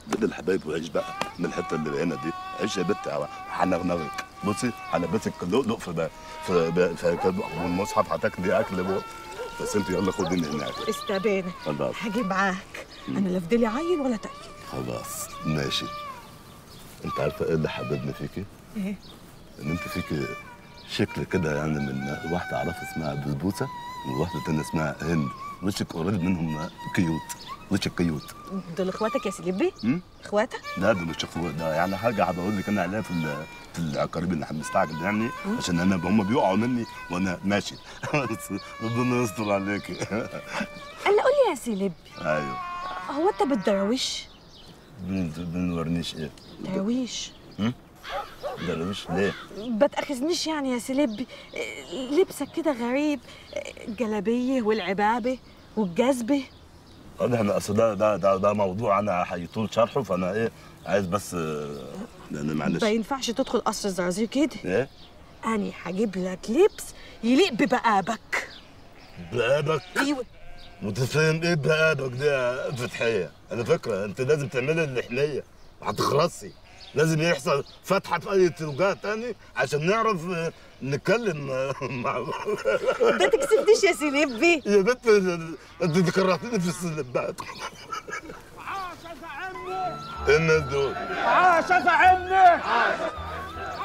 ده الحبايب وعيش بقى من الحتة اللي هنا دي. عيش يا بنت هنغنغك. بصي هلبسك اللؤلؤ في بقى في بقى في كده والمصحف هتاكلي أكل بقى. بس أنت يلا خديني هناك. استبانة. هاجي معاك. أنا لا فضلي عيل ولا تقيل خلاص. ماشي. انت عارفة إيه اللي حببني فيكي؟ إيه؟ ان انت فيكي شكل كده يعني من واحدة اعرفها اسمها بسبوسه وواحده تانية اسمها هند. وشك قريب منهم cute. وشك cute. دول اخواتك يا سليبي؟ اخواتك؟ لا ده مش اخوات. ده يعني حاجة هبقول لك أنا عليها في ال- في العقارب اللي مستعجل يعني عشان أنا هم بيقعوا مني وأنا ماشي. ربنا يستر عليكي. ألا قول لي يا سليبي. أيوه. هو أنت بتدرويش بن- بنورنيش إيه. درويش. هم؟ درويش ليه؟ ما تاخذنيش يعني يا سليبي لبسك كده غريب الجلابيه والعبابة والجزبه أنا أنا أصل ده ده ده, ده موضوع أنا هيطول شرحه فأنا إيه عايز بس لأن معلش. ما ينفعش تدخل قصر الزرازير كده. إيه؟ أنا هجيب لك لبس يليق ببقابك. بقابك؟ أيوه. متفاهم إيه دي يا فتحية. على فكرة انت لازم تعملي اللحنيه هتخرسي. لازم يحصل فتحة في أي توجيه تاني عشان نعرف نتكلم مع ده تكسفنيش يا سليبي يا بنت انت كرهتني في السلبات إيه الناس دول؟ عاش زعمني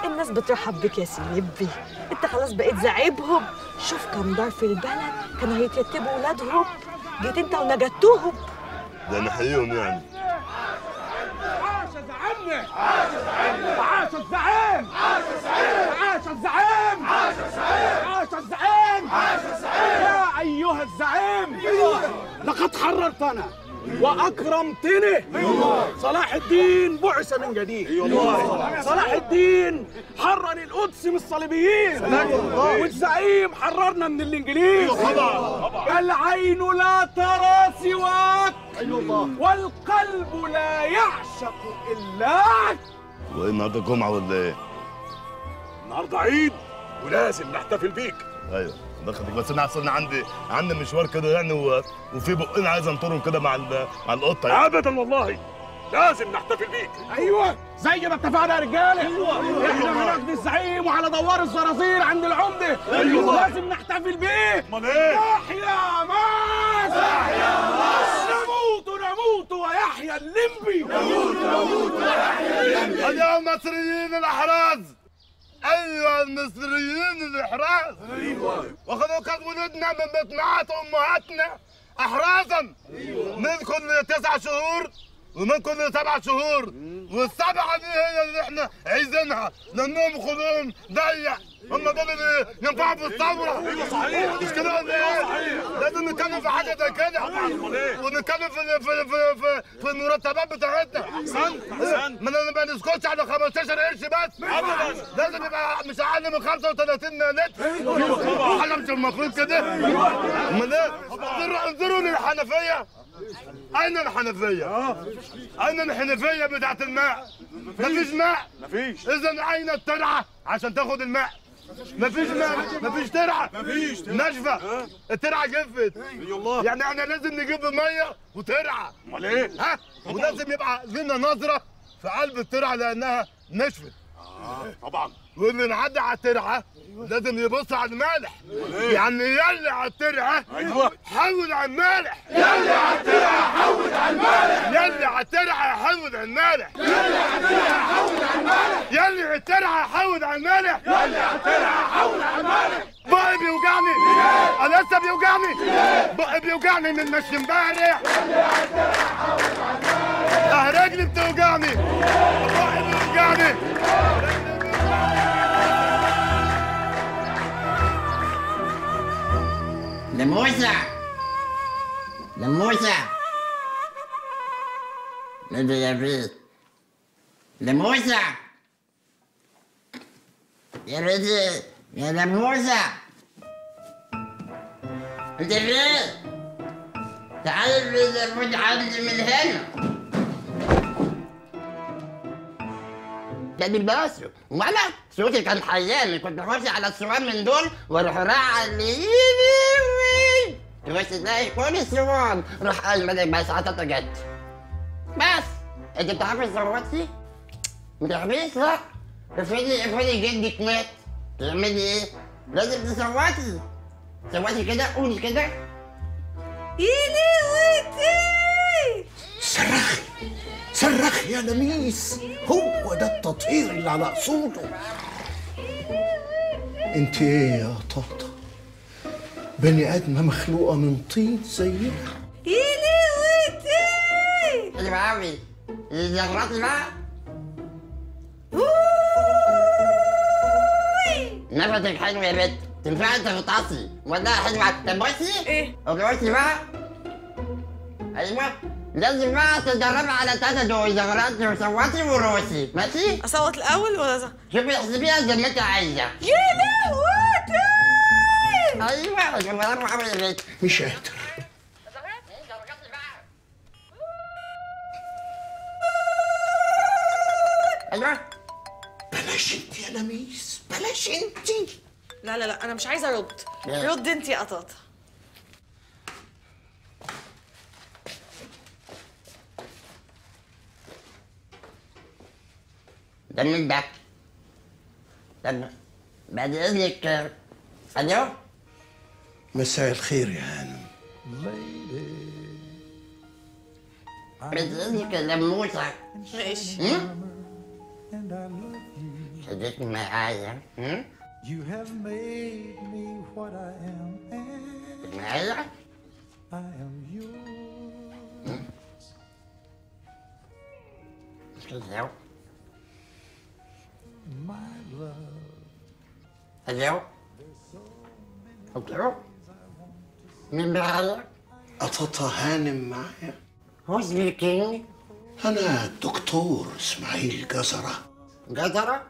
الناس بترحب بك يا سليبي. انت خلاص بقيت زعيبهم. شوف كم دار في البلد كانوا هيتيتبوا ولادهم. جيت انت ونجدتهم. ده أنا حقيقهم يعني. عاش زعمني عاش الزعيم عاش الزعيم عاش الزعيم عاش الزعيم يا أيها الزعيم. لقد حررتنا واكرمتني صلاح الدين بعث من جديد. صلاح الدين حرر القدس من الصليبيين. والزعيم حررنا من الإنجليز. العين لا ترى سواك والقلب لا يعشق الاك وإيه النهارده جمعه ولا إيه؟ النهارده عيد ولازم نحتفل بيك. أيوه. دخلك بس أنا اصل عندي عندي مشوار كده يعني و... وفي بقين عايز أنطرهم كده مع ال... مع القطة يعني. ابدا والله لازم نحتفل بيك. أيوه. زي ما اتفقنا يا رجالة. أيوه إحنا هناخد الزعيم وعلى دوار الزرازير عند العمدة. أيوة. لازم نحتفل بيه أمال إيه؟ يحيى مصر يحيى مصر نموت نموت ويحيى الليمبي. نموت نموت ويحيى أيها المصريين الأحراز. أيها المصريين الأحراز. أيوة وخذوا قد ولدنا من بطنات أمهاتنا أحرازا. أيوة. من كل تسع شهور ومن كل سبع شهور والسبعة دي هي اللي إحنا عايزينها لأنهم خلقهم ضيق هم دول اللي ينفعوا في صحيح. مش كده ولا إيه؟ لازم نتكلم في حاجة زي كده ونتكلم في في في في, في المرتبات بتاعتنا أحسنت. ما ما نسكتش على 15 قرش بس. لازم يبقى مش أقل من 35 لتر. إحنا مش المفروض كده امال إيه انظروا انظروا للحنفية أين الحنفية؟ أين الحنفية بتاعت الماء؟ مفيش ماء؟ مفيش. إذا أين الترعة؟ عشان تاخد الماء. مفيش ماء. مفيش ترعة. مفيش. ناشفة. الترعة جفت. يعني إحنا لازم نجيب مية وترعة. أمال إيه؟ ها؟ ولازم يبقى لنا نظرة في قلب الترعة لأنها نشفت طبعا. واللي نعدي على الترعه لازم يبص على المالح. يعني يلي على الترعه أيوة. حول على المالح. يلي على الترعه حول على المالح. يلي على الترعه حول على المالح. يلي على الترعه حول على المالح. يلي على الترعه حول على المالح. يلي على الترعه حول على المالح. بقي بيوجعني أنا لسه بيوجعني بقي بيوجعني من مشي امبارح. آه رجلي بتوجعني. بقي بيوجعني لموسى لموسى نادي يا بيت لموسى يا بيتي يا لموسى انت فين؟ تعال بيت عندي من هنا ده بس ولا صوتي كان حياني كنت بخش على الصوان من دول وأروح رايح على تبص تلاقي كل الصوان روح قايمة بس عطتها جت بس. انت بتعرفي صوتي؟ ما تعرفيش؟ لا. افرضي افرضي جدك مات. تعملي إيه؟ لازم تصوتي. صوتي كده؟ قولي كده. إيلي ويتي صرخي. صرخي يا لميس. هو ده التطهير اللي على اصوله انت إيه يا طاطا بني آدمة مخلوقة من طين زيها إيلي ويتي! حلو قوي زغرتي بقى نفسك حلو يا بنت تنفعي تغطسي والله حلوة طب بصي إيه؟ بصي بقى أيوه لازم بقى تدربي على تلاتة دول زغرتي وصوتي وروسي. ماشي؟ أصوت الأول ولا زغ... شوفي احسبيها زي ما انت عايزة. يا لهوتي أيوه برافو قوي يا مش قادر. أيوه. بلاش انت يا لميس بلاش انت. لا لا لا أنا مش عايزة أرد ليه؟ رد أنت يا قطاطة ده مين ده؟ طب بعد إذنك ألو مساء الخير يا هانم بعد إذنك يا لموسة ماشي هم؟ خليك معايا هم؟ You have made me what I am, and معايا I am yours. ألو ألو مين معايا؟ قططة هانم معايا أنا الدكتور إسماعيل جزرة جزرة؟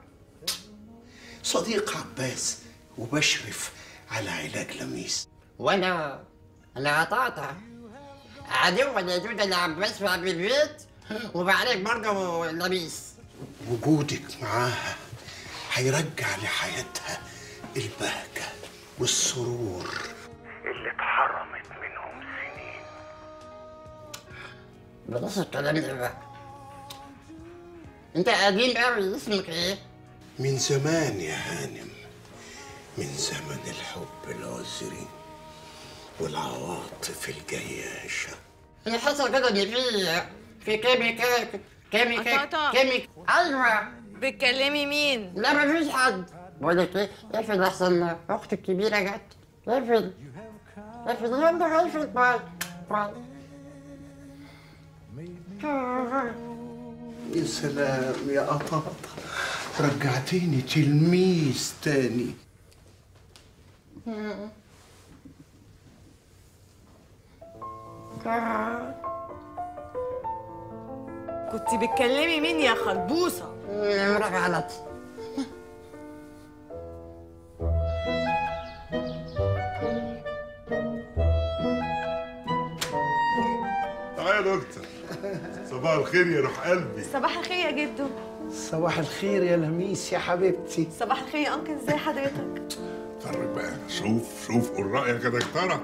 صديق عباس وبشرف على علاج لميس وأنا أنا قطعتها عدو اللي عم بسمع بالبيت وبعليك برضه لبيس وجودك معاها. هيرجع لحياتها البهجة والسرور. اللي اتحرمت منهم سنين. بلاش الكلام ده بقى. انت قديم قوي اسمك إيه؟ من زمان يا هانم من زمن الحب العذري والعواطف الجياشة. أنا حاسة كده ان في في كيميكا كيميكا. كيميكا أيوه. بتكلمي مين؟ لا مفيش حد. بقول لك إيه؟ اقفل أحسن أختي الكبيره جت. اقفل اقفل يلا اقفل bye bye يا سلام يا قطاطة رجعتيني تلميذ تاني. كنت بتكلمي مين يا خلبوصة؟ غلط. تعالى يا دكتور. صباح الخير يا روح قلبي. صباح الخير يا جدو. صباح الخير يا لميس يا حبيبتي. صباح الخير يا أنكل. ازي حضرتك؟ اتفرج بقى. شوف شوف قول رأيك يا دكتورة.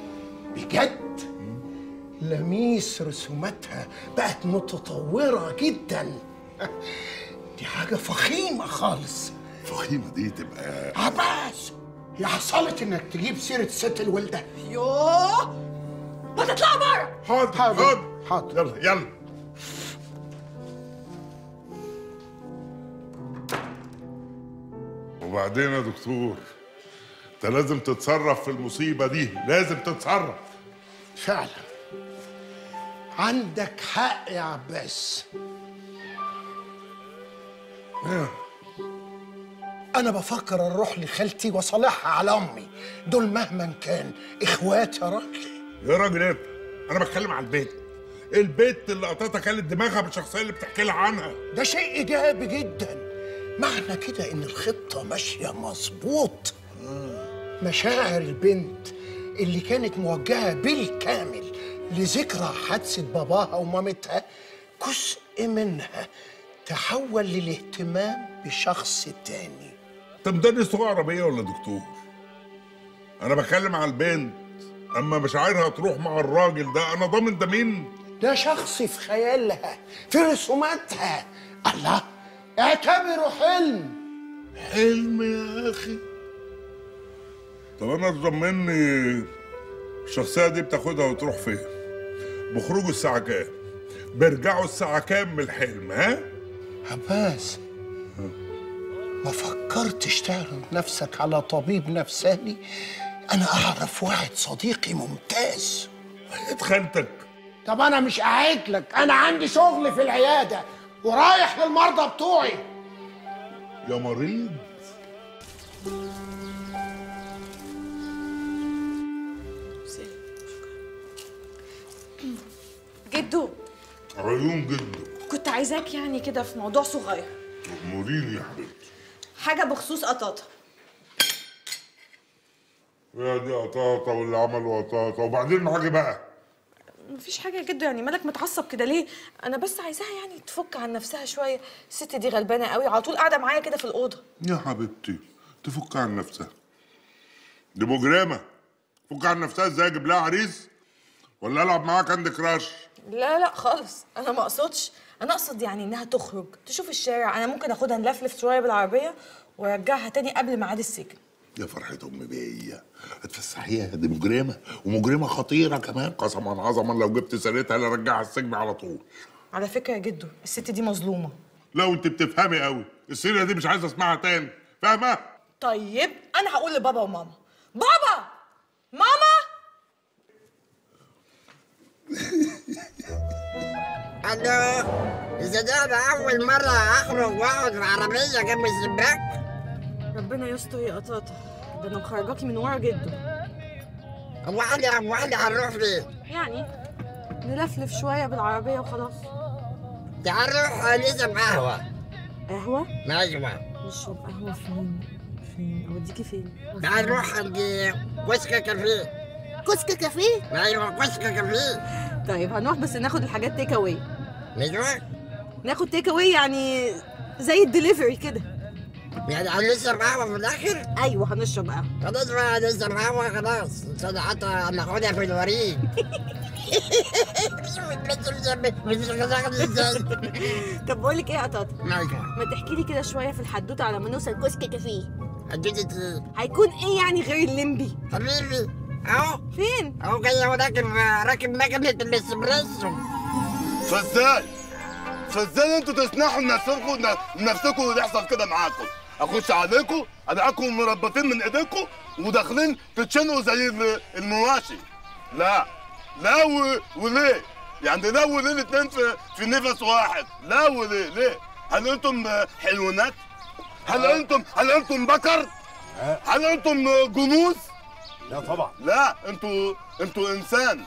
بجد؟ لميس رسوماتها بقت متطورة جدا. دي حاجة فخيمة خالص. فخيمة دي تبقى عباس هي حصلت إنك تجيب سيرة ست الوالدة. يوه! ما تطلع بره! حاضر حاضر. حاضر. يلا يلا. وبعدين يا دكتور انت لازم تتصرف في المصيبة دي لازم تتصرف. فعلا. عندك حق يا عباس. أنا بفكر أروح لخالتي وأصالحها على أمي. دول مهما كان إخوات يا راجل. يا راجل انت أنا بتكلم عن البيت. البيت اللي قطعتها كانت دماغها بالشخصية اللي بتحكي لها عنها. ده شيء إيجابي جدا. معنى كده إن الخطة ماشية مظبوط. مشاعر البنت اللي كانت موجهة بالكامل لذكرى حادثة باباها ومامتها جزء منها. تحول للاهتمام بشخص تاني. انت مدرس لغه عربية ولا دكتور؟ أنا بتكلم على البنت. أما مشاعرها تروح مع الراجل ده أنا ضامن ده مين؟ ده شخص في خيالها في رسوماتها. الله اعتبره حلم. حلم يا أخي. طب أنا تضمني الشخصية دي بتاخدها وتروح فين؟ بخرجوا الساعة كام؟ بيرجعوا الساعة كام من الحلم ها؟ عباس ما فكرتش تعرض نفسك على طبيب نفساني؟ أنا أعرف واحد صديقي ممتاز. اتخنتك طب أنا مش قاعد لك أنا عندي شغل في العيادة ورايح للمرضى بتوعي. يا مريض. جدو. عيون جدا كنت عايزاك يعني كده في موضوع صغير. مريني يا حبيبتي. حاجة بخصوص قطاطة يا دي قطاطة واللي عملوا قطاطة وبعدين معاكي بقى. مفيش حاجة يا جدو يعني مالك متعصب كده ليه؟ أنا بس عايزاها يعني تفك عن نفسها شوية، الست دي غلبانة قوي على طول قاعدة معايا كده في الأوضة. يا حبيبتي تفك عن نفسها. دي مجرمة. فك عن نفسها إزاي؟ أجيب لها عريس؟ ولا ألعب معاها كاندي كراش لا لا خالص. أنا ما أقصدش، أنا أقصد يعني إنها تخرج تشوف الشارع، أنا ممكن آخدها نلفلف شوية بالعربية وأرجعها تاني قبل ميعاد السجن. يا فرحة أمي بيا هتفسحيها دي مجرمة ومجرمة خطيرة كمان قسما عظما لو جبت سيرتها لرجعها السجن على طول على فكرة يا جدو الست دي مظلومة. لو انت بتفهمي قوي السيرة دي مش عايز أسمعها تاني فاهمة؟ طيب أنا هقول لبابا وماما. بابا! ماما! ألو إذا ده أنا اول مرة أخرج وأقعد في عربية جنب الشباك ربنا يستر يا قطاطة، ده أنا مخرجاكي من ورا جدو. هو إحنا هو إحنا هنروح فين؟ يعني نلفلف شوية بالعربية وخلاص. تعال نروح نشرب قهوة قهوة؟ أيوه نشرب قهوة فين؟ فين؟ أوديكي فين؟ تعال نروح عند كوسكا كافيه كوسكا كافيه؟ أيوه كوسكا كافيه طيب هنروح بس ناخد الحاجات take away أيوه ناخد take away يعني زي الدليفري كده. يعني هنشرب قهوه في الآخر؟ أيوه هنشرب قهوة. خلاص بقى هنشرب قهوه خلاص. عشان حتى ناخدها في الوريد. طب بقول لك إيه يا قطاطا ما تحكي لي كده شوية في الحدوتة على ما نوصل كشك كافيه. حدوتة إيه؟ هيكون إيه يعني غير الليمبي؟ حبيبي أهو. فين؟ أهو جاي هو راكب راكب مكنة الإسبريسو. فازاي فازاي أنتوا تسنحوا لنفسكم لنفسكم ويحصل كده معاكم. أخش عليكم الاقيكم مربطين من إيديكم وداخلين تتشنقوا زي ال- المواشي. لا. لا و... وليه؟ يعني لا وليه الاثنين في في نفس واحد؟ لا وليه؟ ليه؟ هل أنتم حيوانات؟ هل أنتم هل أنتم بكر؟ هل أنتم جنوس؟ لا طبعا. لا أنتوا أنتوا انسان.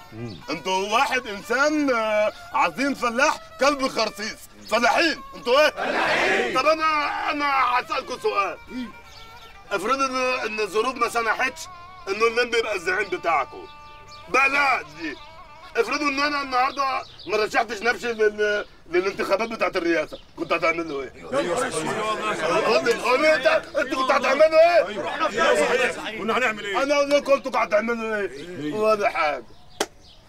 أنتوا واحد انسان آه، عظيم فلاح كلب خرسيس. فلاحين. أنتوا إيه؟ فلاحين. طب أنا أنا هسألكم سؤال. افرض ان ان الظروف ما سمحتش انه اللمبي يبقى الزعيم بتاعكم. بلاش دي. افرضوا ان أنا النهارده ما رشحتش نفسي لل... للانتخابات بتاعت الرئاسة. كنت هتعملوا إيه؟ قول لي قول لي انت أنتوا كنتوا هتعملوا إيه؟ كنا هنعمل إيه؟ أنا أقول لكم أنتوا كنتوا هتعملوا إيه؟ ولا حاجة.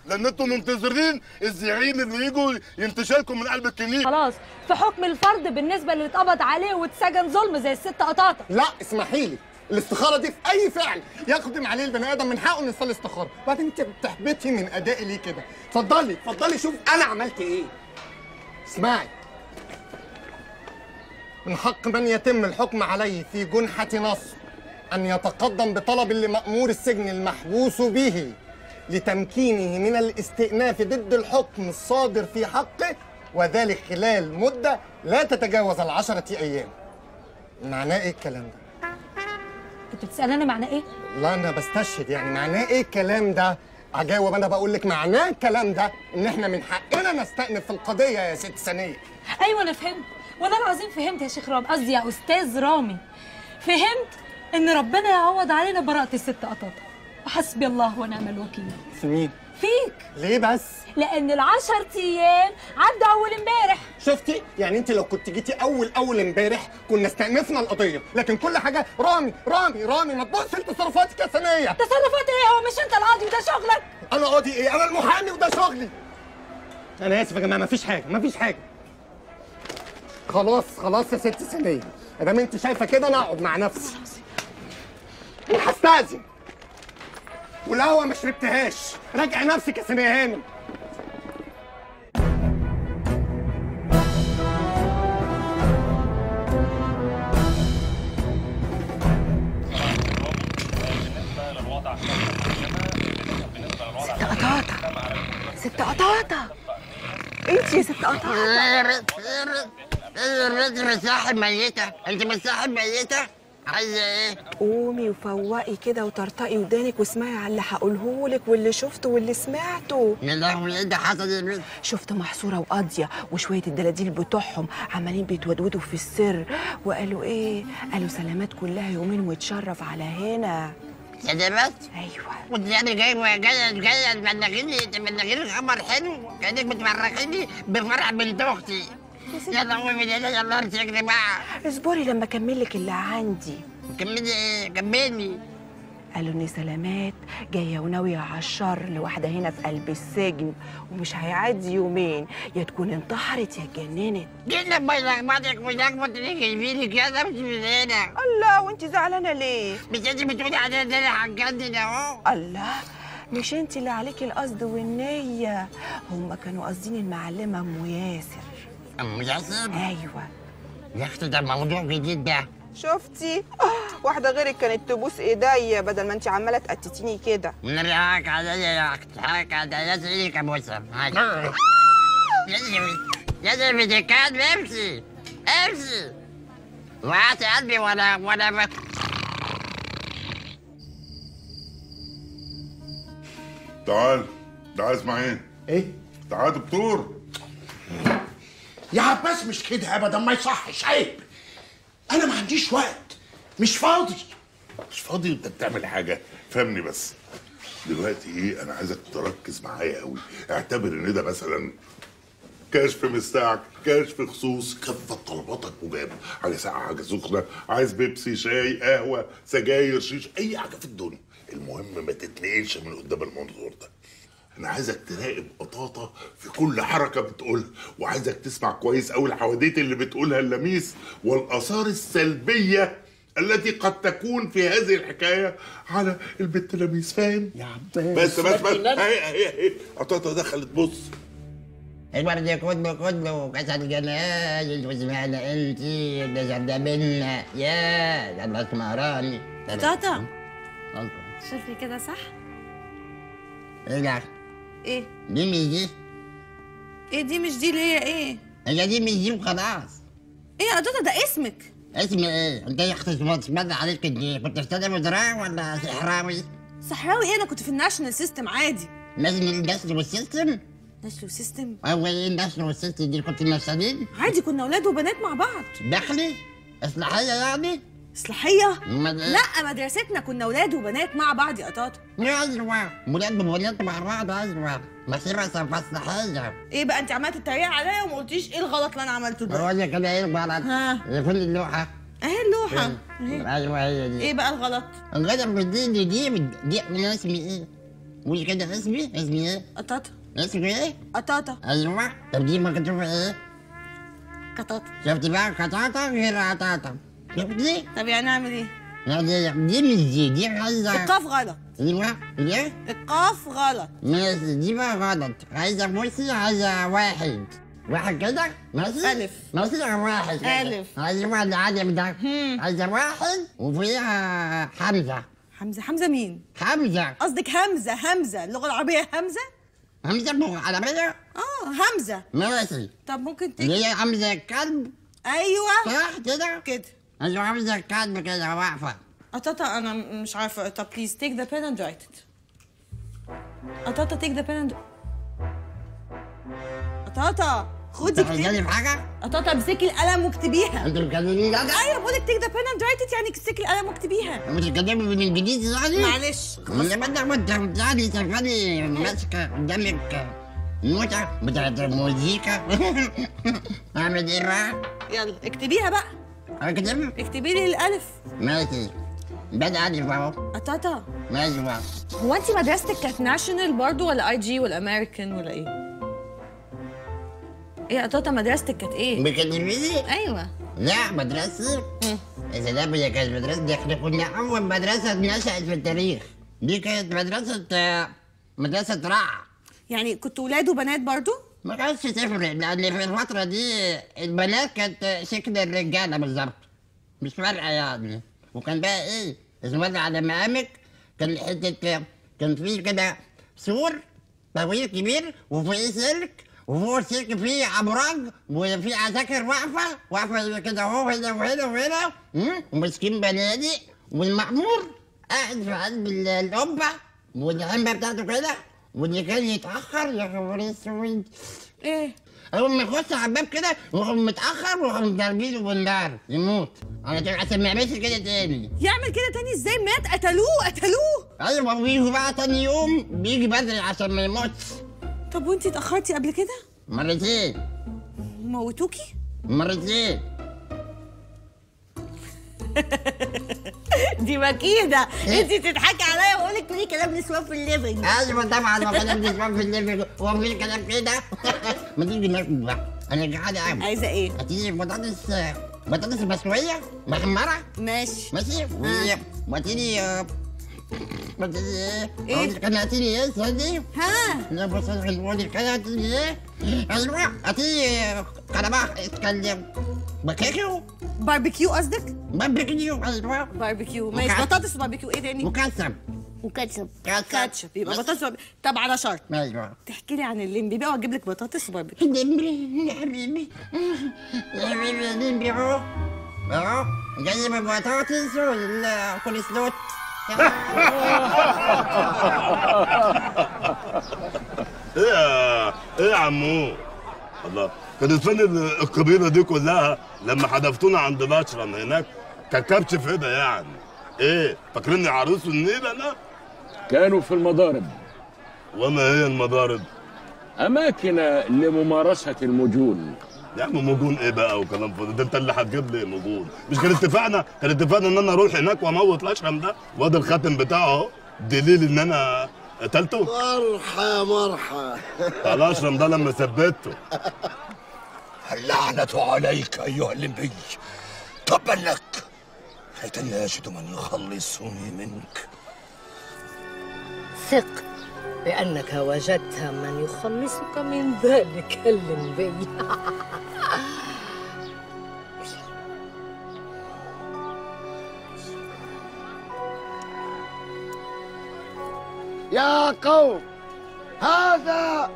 لأن أنتوا منتظرين الزعيم اللي يجوا ينتشلكم من قلب الكنيسة. خلاص في حكم الفرد بالنسبة اللي اتقبض عليه واتسجن ظلم زي الست قطاطا لا اسمحي لي. الاستخارة دي في أي فعل يخدم عليه البني آدم من حقه إنه يصلي استخارة. وبعدين أنت بتحبطي من ادائي ليه كده؟ اتفضلي اتفضلي شوف أنا عملت إيه. اسمعي. من حق من يتم الحكم عليه في جنحة نصر أن يتقدم بطلب لمأمور السجن المحبوس به لتمكينه من الاستئناف ضد الحكم الصادر في حقه وذلك خلال مدة لا تتجاوز العشرة أيام. معناه إيه الكلام ده؟ انت بتسألني معناه إيه لا أنا بستشهد يعني معناه إيه الكلام ده؟ أجاوب أنا بقول لك معناه الكلام ده إن إحنا من حقنا نستأنف في القضية يا ست سنية أيوه أنا فهمت والله العظيم فهمت يا شيخ رامي قصدي يا أستاذ رامي فهمت إن ربنا يعوض علينا براءة الست قطاطا وحسبي الله ونعم الوكيل في مين؟ فيك. ليه بس؟ لأن العشر أيام عدوا أول امبارح. شفتي؟ يعني انت لو كنت جيتي أول أول امبارح كنا استأنفنا القضية. لكن كل حاجة رامي رامي رامي ما تبص لتصرفاتك يا ثانية تصرفات إيه؟ هو مش أنت القاضي وده شغلك. أنا قاضي إيه؟ أنا المحامي وده شغلي. أنا آسف يا جماعة مفيش حاجة مفيش حاجة. خلاص خلاص يا ست ثانية ما دام انت شايفة كده أنا أقعد مع نفسي. وهستأذن والقهوة ما شربتهاش. راجعي نفسك يا ثانية هانم. ست قطاطا ست قطاطا انت يا ست قطاطا انت مصاحب ميتة. انت مصاحب ميتة؟ عايزة إيه؟ قومي وفوقي كده وطرطقي ودانك واسمعي على اللي هقولهولك واللي شفته واللي سمعته يا لهوي إيه ده حصل يا بنت؟ شفت محصورة وقاضية وشوية الدلاديل بتوعهم عمالين بيتودودوا في السر وقالوا إيه؟ قالوا سلامات كلها يومين وتشرف على هنا سلامات؟ أيوه كنت يعني جاي جاية جاية تبلغيني تبلغيني خبر حلو كأنك بتفرحيني بفرح بنت أختي يا لهوي من هنا يلا امسكني بقى اصبري لما اكمل لك اللي عندي. كملي إيه؟ كملي. قالوا ان سلامات جاية وناوية على الشر لواحدة هنا في قلب السجن ومش هيعدي يومين. يا تكون انتحرت يا اتجننت جينا بيلخبطك ولخبط اللي جايبينك يا امشي من هنا الله وانت زعلانة ليه؟ مش انت بتقولي عليا إن أنا هتجنن أهو. الله مش انت اللي عليكي القصد والنية. هم كانوا قاصدين المعلمة أم ياسر. أم ياسر؟ أيوه. يا أختي ده موضوع جديد ده. شفتي؟ واحدة غيرك كانت تبوس ايديا بدل ما انت عمالة تقتتيني كده. من ريحك عليا يا أختي حرك عليا. هاي يا زلمة دي كان امشي امشي. وقعت قلبي وأنا وأنا ب... تعال تعال اسماعيل إيه؟ تعال دكتور. يا عباس مش كده ابدا ما يصحش عيب. أنا ما عنديش وقت. مش فاضي. مش فاضي؟ أنت بتعمل حاجة. فهمني بس. دلوقتي إيه أنا عايزك تركز معايا قوي اعتبر إن ده مثلا كشف مستعك كشف خصوص. كافة طلباتك مجابة حاجة ساقعة حاجة سخنة. عايز بيبسي شاي قهوة سجاير شيش أي حاجة في الدنيا. المهم ما تتنقلش من قدام المنظور ده. أنا عايزك تراقب قطاطة في كل حركة بتقولها وعايزك تسمع كويس قوي الحواديت اللي بتقولها اللميس والآثار السلبية التي قد تكون في هذه الحكاية على البت لميس فاهم؟ يا بس بس بس. هي هي هي. قطاطة دخلت بص. الورد كله كله كسر جناين وسمعنا انت اللي بينا يا الله اسمراني. تاتا شوفي كده صح؟ إيه ده؟ إيه؟ دي مش دي إيه دي مش دي اللي هي إيه؟ هي دي مش دي وخلاص إيه يا تاتا ده اسمك اسمي إيه؟ أنت يا أختي اسمها عليك دي كنت أستاذ مزرعه ولا صحراوي؟ صحراوي إيه أنا كنت في ال national system عادي لازم النسل والسيستم؟ national system هو إيه النسل والسيستم دي كنت نسالين؟ عادي كنا أولاد وبنات مع بعض داخلي؟ إصلاحية يعني؟ إصلاحية؟ مد- لا مدرستنا كنا أولاد وبنات مع بعض يا تاتا أيوه ولاد وبنات مع بعض أيوه مسيرة اصلاحيه إيه بقى أنت عماله تتريق عليا وما قلتيش إيه الغلط اللي أنا عملته ده؟ بقول لك أنا إيه الغلط؟ ها. كل اللوحة؟ اهي اللوحة؟ اهي أيوه هي دي. إيه بقى الغلط؟ الغدر دي دي دي دي من اسمي إيه؟ قولي كده اسمي. اسمي إيه؟ قطاطا اسمي إيه؟ قطاطا أيوه طب دي مكتوبة إيه؟ قطاطا شفتي بقى قطاطا غير قطاطا شفتي؟ طب يعني أعمل إيه؟ يعني دي مش دي دي عايزة القاف غلط إيوه إيه؟ القاف غلط ماشي دي بقى غلط عايزة بصي عايزة واحد واحد كده ماشي ألف. ماشي واحد كده. ألف. أيوه العالم ده عايزة واحد وفيها حمزة حمزة حمزة مين؟ حمزة قصدك همزه همزه اللغة العربية همزه؟ همزة بلغة عربية؟ آه همزه ماشي طب ممكن take... اللي هي همزة الكلب أيوه صح كده؟ كده همزة الكلب كده واقفة قطاطا أنا مش عارفة. طب please take the pen and write it قطاطا take the pen and قطاطا خدي اكتبي في حاجة؟ قطاطا امسكي القلم واكتبيها. أنت بتكلميني كده؟ أيوه بقول لك take the pen and write it يعني امسكي القلم واكتبيها. بتتكلمي بالإنجليزي يعني؟ معلش. من لما انت كنت بتقعدي تفضلي ماسكة قدامك نوتة بتاعت الموزيكا أعمل إيه بقى؟ يلا اكتبيها بقى. اكتب؟ اكتبي لي الألف ماشي بدأ ألف أهو قطاطا ماشي بقى هو انت مدرستك كانت national برضه ولا IG ولا امريكان ولا إيه؟ إيه يا قطاطا مدرستك كانت إيه؟ بتكلميني؟ أيوه لا مدرستي إذا ده هي كانت مدرسة دي إحنا كنا أول مدرسة نشأت في التاريخ دي كانت مدرسة مدرسة رع يعني كنتوا ولاد وبنات برضه؟ ما كانش تفرق لأن في الفترة دي البنات كانت شكل الرجالة بالظبط مش فارقة يعني. وكان بقى إيه اسمه ده على مقامك كان حتة كان في كده سور طويل كبير وفيه سلك وفوق السلك فيه أبراج وفي عساكر واقفة واقفة كده أهو هنا وهنا وهنا وماسكين بنادق والمأمور قاعد في قلب ال- القبة والهمة بتاعته كده. واللي كان يتأخر يا خبر أسود. إيه؟ أول ما يخش على الباب كده ويقوم متأخر ويقوم ضاربينه بالنار يموت. عشان ما يعملش كده تاني. يعمل كده تاني إزاي؟ مات؟ قتلوه؟ قتلوه؟ أيوه ويجي بقى تاني يوم بيجي بدري عشان ما يموتش. طب وأنتي اتأخرتي قبل كده؟ مرتين. موتوكي؟ مرتين. دي مكيدة. انت تضحكي عليا واقول لك ليه كلام نسوان في ال living أيوه طبعا ما كلام بيسمع في ال living هو في كلام كده ما تيجي ناكل بقى. أنا جعان قوي عايزة إيه؟ هتيجي بطاطس بطاطس مسلويه محمرة. ماشي. ماشي؟ و- آه، إيه؟ إيه؟ إيه؟ ها لا إيه؟ أيوه اتكلم بكيكيو باربيكيو قصدك؟ باربيكيو أيوه باربيكيو ماشي. بطاطس وباربيكيو إيه تاني؟ وكاتشب وكاتشب كاتشب. يبقى بطاطس وباربيكيو طب على شرط أيوه تحكي لي عن الليمبي بقى واجيب لك بطاطس وباربيكيو الليمبي يا حبيبي يا حبيبي الليمبي اهو اهو جاي بالبطاطس والكول سلوت إيه يا إيه يا عمو. الله. كانت فين ال- القبيلة دي كلها لما حدفتونا عند الاشرم هناك كركبت في ده يعني. إيه فاكريني عروس النيل أنا؟ كانوا في المضارب. وما هي المضارب؟ أماكن لممارسة المجون يا عم مجون إيه بقى وكلام فاضي؟ ده أنت اللي هتجيب لي مجون. مش كان اتفقنا كان اتفقنا إن أنا أروح هناك وأموت الأشرم ده؟ وأدي الخاتم بتاعه أهو دليل إن أنا قتلته؟ مرحى مرحى. الأشرم ده لما ثبته. اللعنة عليك أيها اللمبي تبا لك ليتني أجد من يخلصني منك. ثق. بأنك وجدت من يخلصك من ذلك اللمبي. يا قوم هذا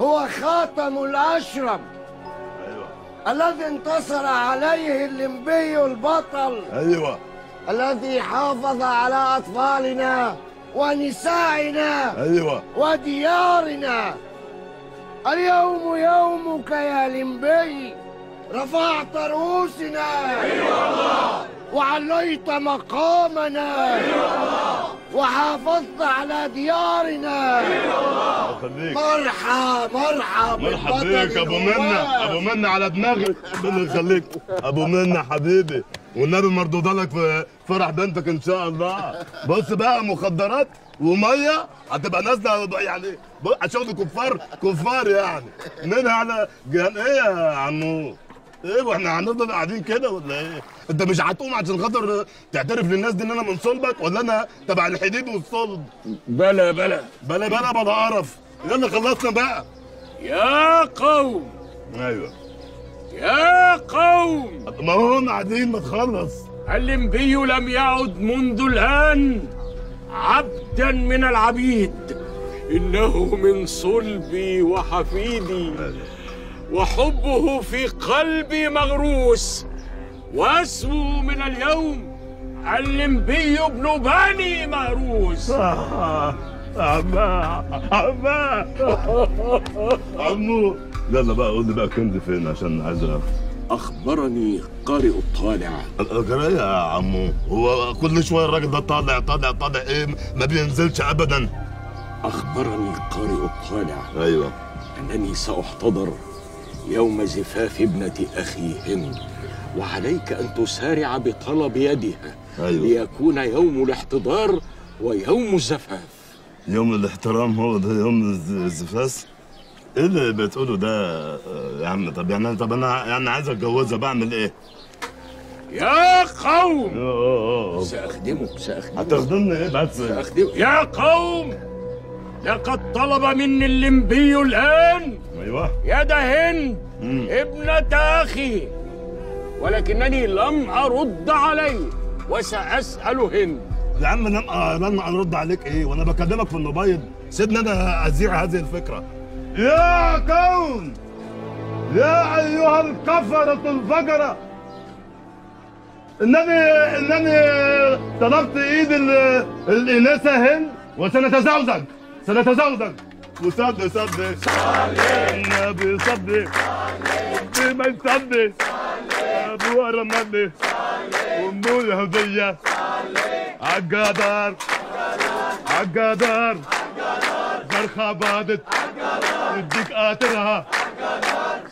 هو خاتم الأشرم الذي انتصر عليه اللمبي البطل. أيوه. الذي حافظ على أطفالنا. ونسائنا أيوه. وديارنا. اليوم يومك يا لمبي. رفعت رؤوسنا. وعليت مقامنا. وحافظت على ديارنا. مرحى مرحى بالبطل بيك أبو. منى أبو منى على دماغي. ربنا يخليك. أبو منى حبيبي. والنبي مردودة لك في فرح بنتك إن شاء الله. بص بقى مخدرات ومية هتبقى نازلة يعني شغل كفار كفار يعني. منها على إيه يا عمو. إيه وإحنا هنفضل قاعدين كده ولا إيه؟ أنت مش هتقوم عشان خاطر تعترف للناس دي إن أنا من صلبك ولا أنا تبع الحديد والصلب؟ بلا بلا بلا بلا بلا قرف. يلا خلصنا بقى. يا قوم. أيوه. يا قوم. ما هم قاعدين ما تخلص. اللمبي لم يعد منذ الآن عبدا من العبيد. إنه من صلبي وحفيدي. وحبه في قلبي مغروس. واسمه من اليوم اللمبي ابن بني مهروس عماه عماه عمو يلا بقى قول لي بقى كنز فين عشان عايز اعرف أخبرني قارئ الطالع. القراية يا عمو هو كل شوية الراجل ده طالع طالع طالع إيه؟ ما بينزلش ابدا. أخبرني قارئ الطالع. أيوه. أنني سأحتضر. يوم زفاف ابنة أخي هند. وعليك أن تسارع بطلب يدها أيوة. ليكون يوم الاحتضار ويوم الزفاف. يوم الاحترام هو ده يوم الز- الزفاف؟ إيه اللي بتقوله ده يا عم؟ طب يعني طب أنا يعني عايز أتجوزها بعمل إيه؟ يا قوم! سأخدمك سأخدمك هتخدمني إيه؟ بس؟ سأخدمك يا قوم! لقد طلب مني اللمبي الآن. أيوه. يد هند ابنة أخي. ولكنني لم أرد عليه وسأسأل هند. يا عم لم لم أرد عليك إيه؟ وأنا بكلمك في الموبايل. سيبني أنا اذيع هذه الفكرة. يا كون! يا أيها الكفرة الفجره انني إنني طلبت إيد ال- الإناثة هند وسنتزوج. سنتزوج. وصلي صلي النبي صلي ما يصلي أبو رمضان وامه الهديه عالقدر عالقدر زرخة بادت. وديك قاتلها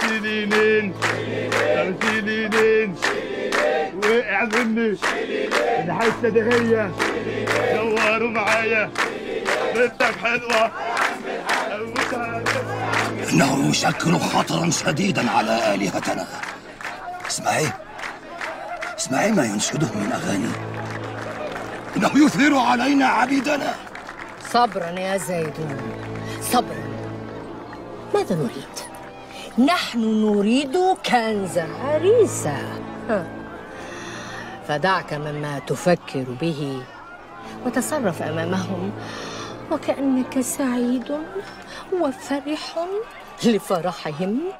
شيلينين شيلينين وقع مني الحتة دي هي دوروا معايا. بنتك حلوة. إنه يشكل خطرا شديدا على آلهتنا. اسمعي. اسمعي ما ينشده من أغاني. إنه يثير علينا عبيدنا. صبرا يا زيدون. صبرا. ماذا نريد؟ نحن نريد كنز عريسة. فدعك مما تفكر به وتصرف أمامهم. وكأنك سعيد وفرح. لفرحهم.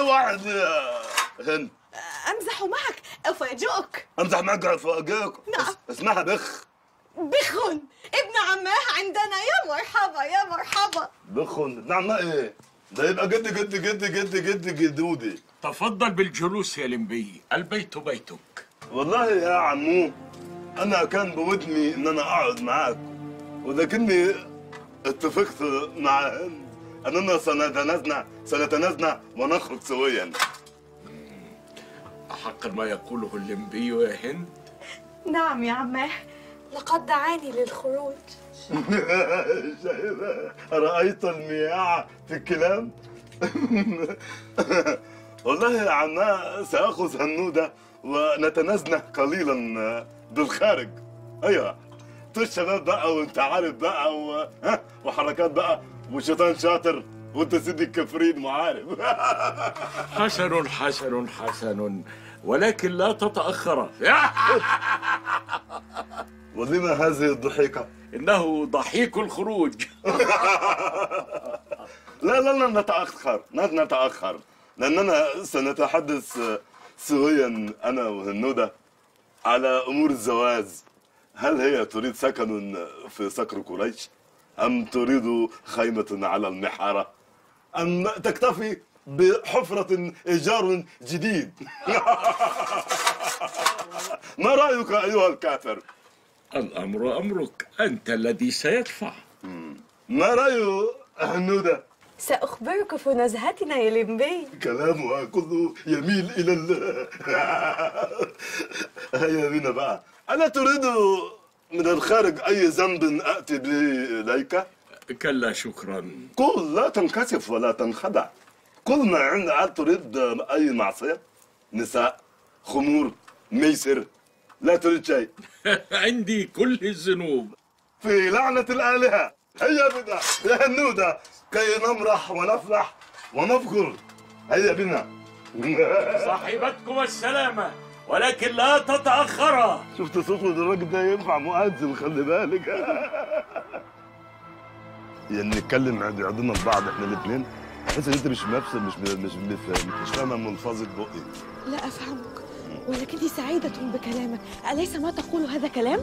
واحد يا هند؟ أمزح معك أفاجئك. أمزح معك أفاجئك. نعم. اسمها بخ. بخن. ابن عماه عندنا يا مرحبا يا مرحبا. بخن. نعم إيه؟ ده يبقى جد جد جد جد جد جدودي تفضل بالجلوس يا لمبي. البيت بيتك. والله يا عمو أنا كان بودني إن أنا أقعد معاك ولكني اتفقت مع هند اننا سنتنازل سنتنازل ونخرج سويا. أحق ما يقوله اللمبي يا هند؟ نعم يا عماه لقد دعاني للخروج. شايفة؟ رأيت المياع في الكلام والله يا عماه سأخذ هنودة ونتنازل قليلا بالخارج. أيوة. طول الشباب بقى وانت عارف بقى و... وحركات بقى. وشيطان شاطر. وانت سيدي الكفرين وعارف حسن حسن حسن. ولكن لا تتأخر. ولما هذه الضحكة؟ إنه ضحيك الخروج. لا لا لا نتأخر لا نتأخر. لأننا سنتحدث سويا أنا وهنودة على أمور الزواج. هل هي تريد سكن في صقر قريش؟ أم تريد خيمة على المحارة؟ أم تكتفي بحفرة إيجار جديد. ما رأيك أيها الكافر؟ الأمر أمرك. أنت الذي سيدفع. ما رأي هنودة؟ سأخبرك في نزهتنا يا لمبي. كلامها كله يميل إلى ال هيا بينا بقى. ألا تريد من الخارج أي ذنب أتي به إليك؟ كلا شكرا. قل لا تنكسف ولا تنخدع. كل ما عند هل تريد أي معصية نساء خمور ميسر لا تريد شيء. عندي كل الذنوب. في لعنة الآلهة. هيا بنا يا هنودة كي نمرح ونفرح ونفخر هيا بنا. صاحبتكم السلامة ولكن لا تتأخرا. شفت صوت الراجل ده ينفع مؤذن خلي بالك. يعني نتكلم عند عندنا لبعض إحنا الاثنين بس انت مش نفس مش مش مش فاهمة منفذة بقي. لا أفهمك. ولكني سعيدة بكلامك. أليس ما تقول هذا كلام؟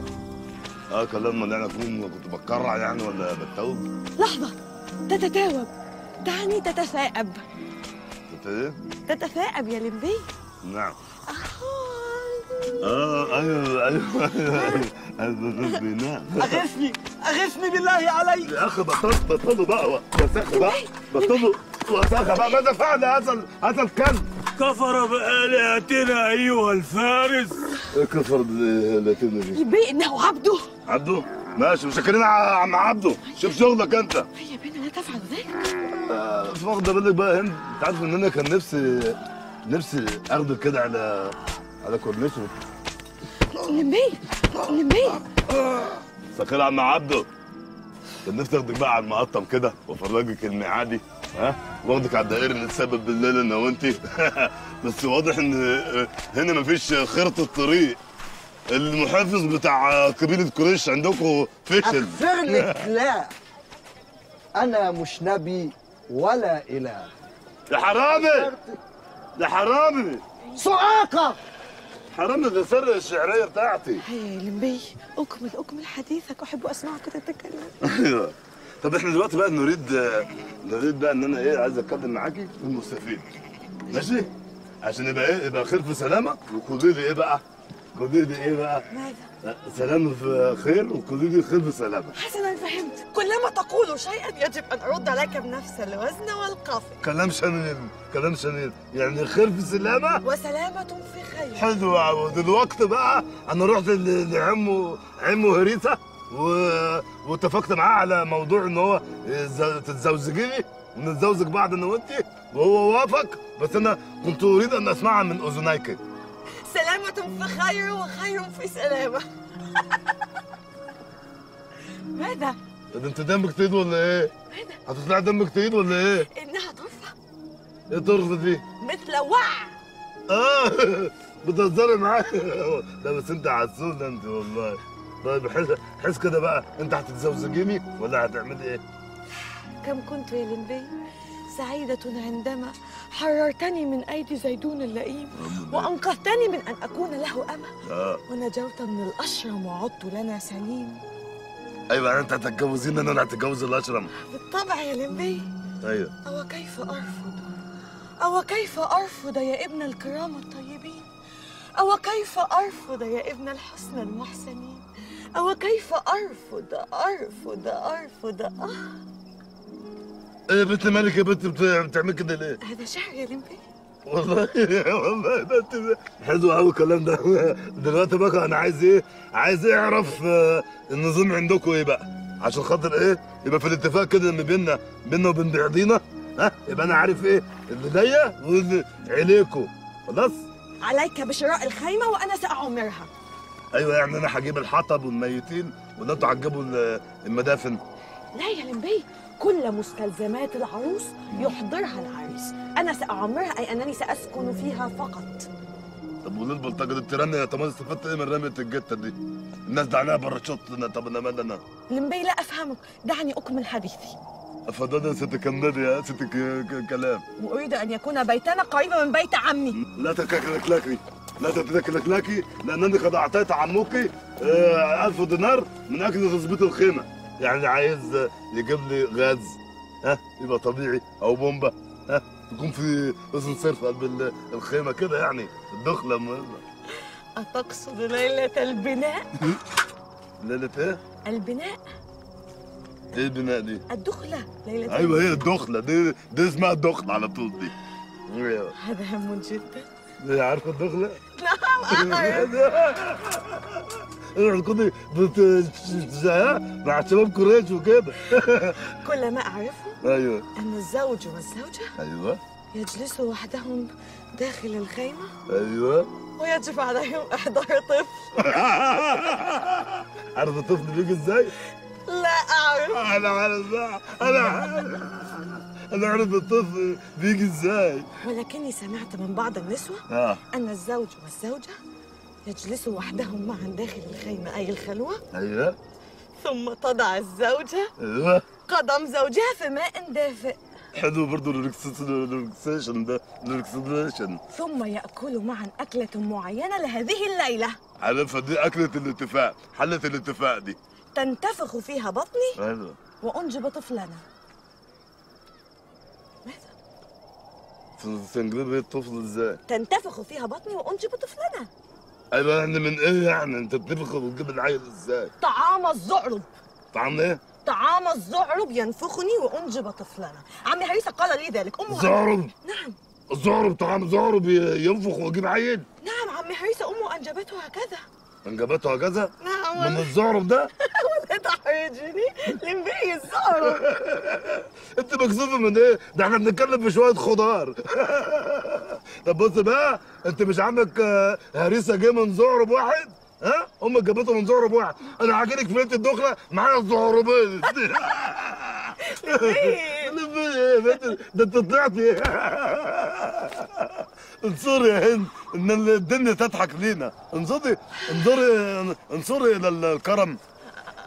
آه كلام ما أنا أكون كنت بتكرع يعني ولا بتوب؟ لحظة. تتتاوب. دعني تتثاءب. إيه؟ تتثاءب يا لمبي. نعم. آه أيوه أيوه أيوه. أيوه نعم. أغثني. أغثني بالله عليك. يا أخي بطل بطلوا بقى وساخه بقى بطلوا وساخه بقى ماذا فعل هذا هذا الكلب؟ كفر بآلهتنا أيها الفارس. كفر بآلهتنا. دي لمبي إنه عبده. عبده؟ ماشي مسكرين عم عبده. شوف شغلك أنت. هيا بنا لا تفعل ذلك. آه، بالك بقى هند انت عارف إن أنا كان نفسي نفسي اخدك كده على على كورنيش لمبي لمبي سكر عم عبده. كان نفسي أخدك بقى على المقطم كده وأفرجك المعادي. ها؟ واخدك على الدائري نتسبب بالليل أنا وانت بس واضح ان هنا مفيش خرطة طريق. المحافظ بتاع قبيلة قريش عندكم فشل. أغفر لك لا. أنا مش نبي ولا إله. يا حرامي! يا حرامي! سؤاقة حرامي ده سر الشعرية بتاعتي. هيا يا لمبي أكمل أكمل حديثك أحب أسمعك تتكلم أيوه. طب إحنا دلوقتي بقى نريد نريد بقى ان أنا إيه عايز اتكلم معاكي في المستفيد ماشي؟ عشان يبقى إيه يبقى خير في سلامة وخدي لي إيه بقى؟ خدي لي إيه بقى؟ ماذا؟ سلام في خير وخدي لي خير في سلامة. حسنا فهمت. كلما تقول شيئا يجب أن أرد لك بنفس الوزن والقافية. كلام شنيل كلام شنيل. يعني خير في سلامة؟ وسلامة في خير. حلو يا عبود دلوقتي بقى. أنا رحت لعمه عمه هريسه و... واتفقت معاه على موضوع إن هو ز- تتزوجيني ونتزوج بعض أنا وانت وهو وافق بس أنا كنت أريد أن أسمعها من أذنيك سلامة في خير وخير في سلامة ماذا؟ ده أنت دمك تقيد ولا إيه؟ هتطلع دمك تقيد ولا إيه؟ إنها طرفة إيه طرف دي؟ مثل وع آه بتهزري معايا لا بس أنت عسولة أنت والله طيب حس حس كده بقى انت هتتزوجيني ولا هتعملي إيه؟ كم كنت يا لمبي؟ سعيدة عندما حررتني من أيدي زيدون اللئيم وأنقذتني من أن أكون له أمة آه. ونجوت من الأشرم وعدت لنا سليم يعني أنت هتتجوزيني أنا هتتجوز الأشرم. بالطبع يا لمبي. أيوه. أو كيف أرفض؟ أو كيف أرفض يا ابن الكرام الطيبين؟ أو كيف أرفض يا ابن الحسن المحسنين؟ أو كيف أرفض أرفض أرفض آه إيه يا بنت مالك يا بنت بت- بتعمل كده ليه؟ هذا شعر يا لمبي والله والله ده حلو قوي الكلام ده دلوقتي بقى أنا عايز إيه؟ عايز أعرف آه، النظام عندكم إيه بقى؟ عشان خاطر إيه؟ يبقى في الاتفاق كده ان بيننا بيننا وبين بعضينا ها؟ يبقى أنا عارف إيه؟ اللي ليا واللي عليكم خلاص؟ عليك بشراء الخيمة وأنا سأعمرها أيوه يعني أنا هجيب الحطب والميتين ولا أنتوا هتجيبوا ال- المدافن؟ لا يا لمبي كل مستلزمات العروس يحضرها العريس. أنا سأعمرها أي أنني سأسكن فيها فقط. طب وليه البلطجه دي بترن طب أنا استفدت إيه من رمية الجتة دي؟ الناس دي عليها باراشوت طب أنا مال أنا؟ لمبي لا أفهمك. دعني أكمل حديثي. اتفضلي يا ست كندي يا ست كلام. وأريد أن يكون بيتنا قريبا من بيت عمي. لا تتكلكلكي لا تتكلكلكي لأنني قد أعطيت عمك آه، ألف دينار من أجل تظبيط الخيمة. يعني عايز آه، يجيب لي غاز ها؟ يبقى طبيعي أو بومبا ها؟ يكون في أذن صرف قلب ال- الخيمة كده يعني الدخلة مهمة. أتقصد ليلة البناء؟ ليلة إيه؟ البناء. إيه البناء دي؟ الدخلة ليلة أيوه هي الدخلة دي دي اسمها الدخلة على طول دي. هذا هم جدا. عارفه الدخلة؟ نعم تكوني بت ها؟ مع شباب قريش وكده. كل ما أعرفه أيوه. أن الزوج والزوجة أيوه. يجلسوا وحدهم داخل الخيمة. أيوه. ويجب عليهم إحضار طفل. عارف الطفل بيجي إزاي؟ لا أعرف. أنا عارف أنا عارف أنا عارف الطفل بيجي إزاي. ولكني سمعت من بعض النسوة آه. أن الزوج والزوجة يجلسوا وحدهم معا داخل الخيمة أي الخلوة. أيوه. ثم تضع الزوجة أيوه. قدم زوجها في ماء دافئ. حلو برضه ال relaxation ده ال relaxation ثم يأكلوا معا أكلة معينة لهذه الليلة. عارفها دي أكلة الاتفاق حلة الاتفاق دي. تنتفخ فيها بطني أيوه وأنجب طفلنا. تنجبي الطفل إزاي؟ تنتفخ فيها بطني وأنجب طفلنا أيوه يعني من إيه يعني؟ أنت بتنفخ وتجيب العيل إزاي؟ طعام الزعرب. طعم إيه؟ طعام الزعرب ينفخني وأنجب طفلنا عمي هريسة قال لي ذلك. أمه زعرب؟ نعم. الزعرب طعام زعرب ينفخ ويجيب عيل. نعم عمي هريسة أمه أنجبته هكذا. أنجبته هكذا؟ نعم. من الزعرب ده؟ تحرجني لمبي الزعرب انت مكسوفة من إيه؟ ده إحنا بنتكلم في شوية خضار. طب بص بقى انت مش عندك آه، هريسة جه من زعرب واحد؟ ها؟ أمك جابته من زعرب واحد. أنا هاجيلك في ليله الدخلة معايا الزعربين؟ بنت- ده انت طلعتي انصري يا هند ان الدنيا تضحك لينا. انظري انظري انصري إلى الكرم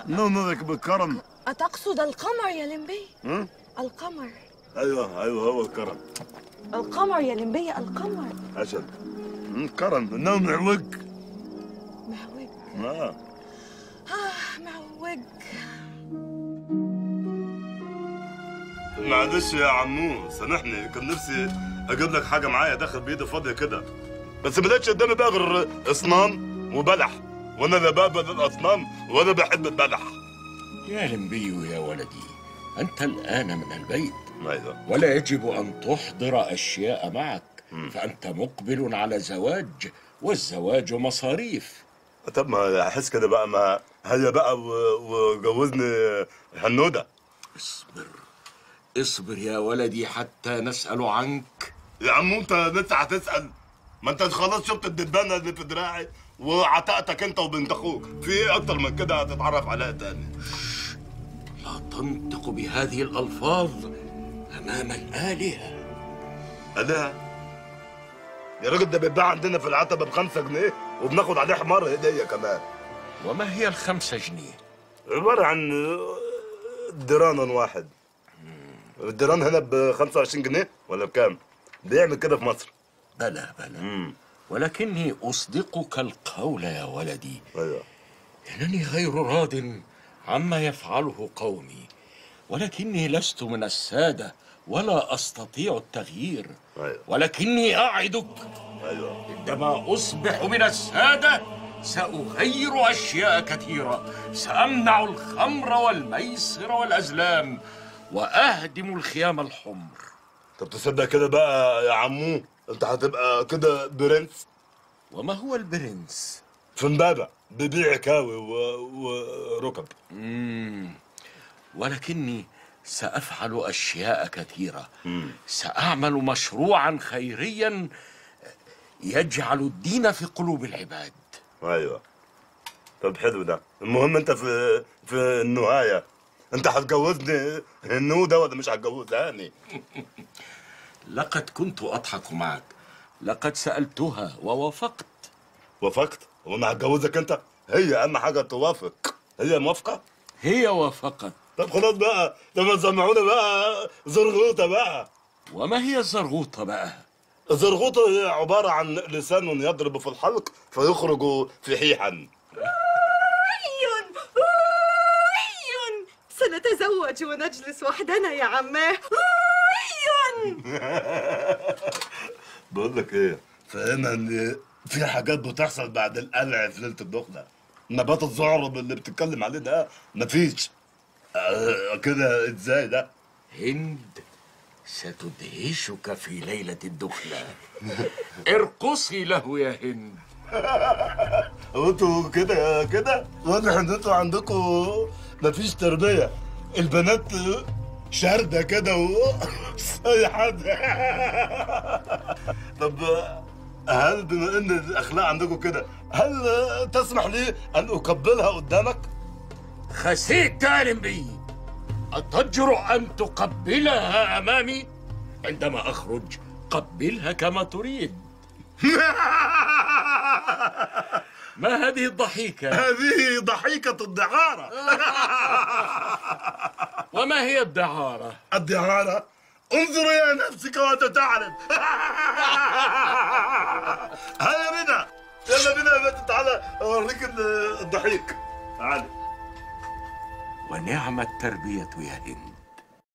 نظرك بالكرم أتقصد القمر يا لمبي؟ القمر. أيوه أيوه هو الكرم القمر يا لمبي القمر. مم، كرم انه معوج معوج آه آه معوج معلش يا عمو سامحني كان نفسي أجيب لك حاجة معايا داخل بإيدي فاضية كده. بس ما لقيتش قدامي بقى غير إصنام وبلح. وأنا لا بقبل الاصنام ولا بحب البلح يا لمبي يا ولدي أنت الآن من البيت. أيوة. ولا يجب أن تحضر أشياء معك فأنت مقبل على زواج والزواج مصاريف. طب ما أحس كده بقى ما هيا بقى وجوزني هنودة. اصبر اصبر يا ولدي حتى نسأل عنك. يا عمو أنت لسه هتسأل؟ ما أنت خلاص شفت الدبانة اللي في دراعي. وعتقتك انت وبنت أخوك. في إيه أكتر من كده هتتعرف عليها تاني؟ لا تنطق بهذه الألفاظ أمام الآلهة. آلهة يا راجل ده بيتباع عندنا في العتبة بخمسة جنيه وبناخد عليه حمار هدية كمان. وما هي الخمسة جنيه؟ عبارة عن دران واحد. الدران هنا ب 25 جنيه ولا بكام؟ بيعمل كده في مصر. بلى بلى. ولكني أصدقك القول يا ولدي. أيوة. إنني غير راض عما يفعله قومي ولكني لست من السادة ولا أستطيع التغيير. أيوة. ولكني أعدك. أيوة. عندما أصبح من السادة سأغير أشياء كثيرة سأمنع الخمر والميسر والأزلام وأهدم الخيام الحمر. طب تصدق كده بقى يا عمو؟ انت هتبقى كده برنس؟ وما هو البرنس؟ في امبابة ببيع كاوي و... وركب. مم. ولكني سأفعل أشياء كثيرة. سأعمل مشروعا خيريا يجعل الدين في قلوب العباد. أيوه. طب حلو ده. المهم أنت في في النهاية أنت هتجوزني؟ النو ده ولا مش هتجوزهاني لقد كنت أضحك معك. لقد سألتها ووافقت. وافقت؟ وأنا هتجوزك أنت؟ هي أهم حاجة توافق. هي موافقة؟ هي وافقت طب خلاص بقى. لما تسمعونا بقى. زرغوطة بقى. وما هي الزرغوطة بقى؟ الزرغوطة هي عبارة عن لسان يضرب في الحلق فيخرج فحيحا سنتزوج ونجلس وحدنا يا عماه. بقول لك إيه؟ فهمنا إن في حاجات بتحصل بعد القلع في ليله الدخله نبات الزعرب اللي بتتكلم عليه ده مفيش. آه كده إزاي ده؟ هند ستدهشك في ليلة الدخلة. ارقصي له يا هند. وانتوا كده كده؟ واضح إن أنتوا عندكم مفيش تربية. البنات شارده كده و اي حد. طب هل بما إن الأخلاق عندكم كده هل تسمح لي أن أقبلها قدامك؟ خسيت تعلم بي. أتجرؤ أن تقبلها أمامي عندما أخرج. قبلها كما تريد. ما هذه الضحيكة؟ هذه ضحيكة الدعارة. وما هي الدعارة؟ الدعارة انظر إلى نفسك وأنت تعرف. هيا بنا. يلا بنا يا بنت تعالى أوريك ال- الضحيك. تعالى ونعم التربية يا هند.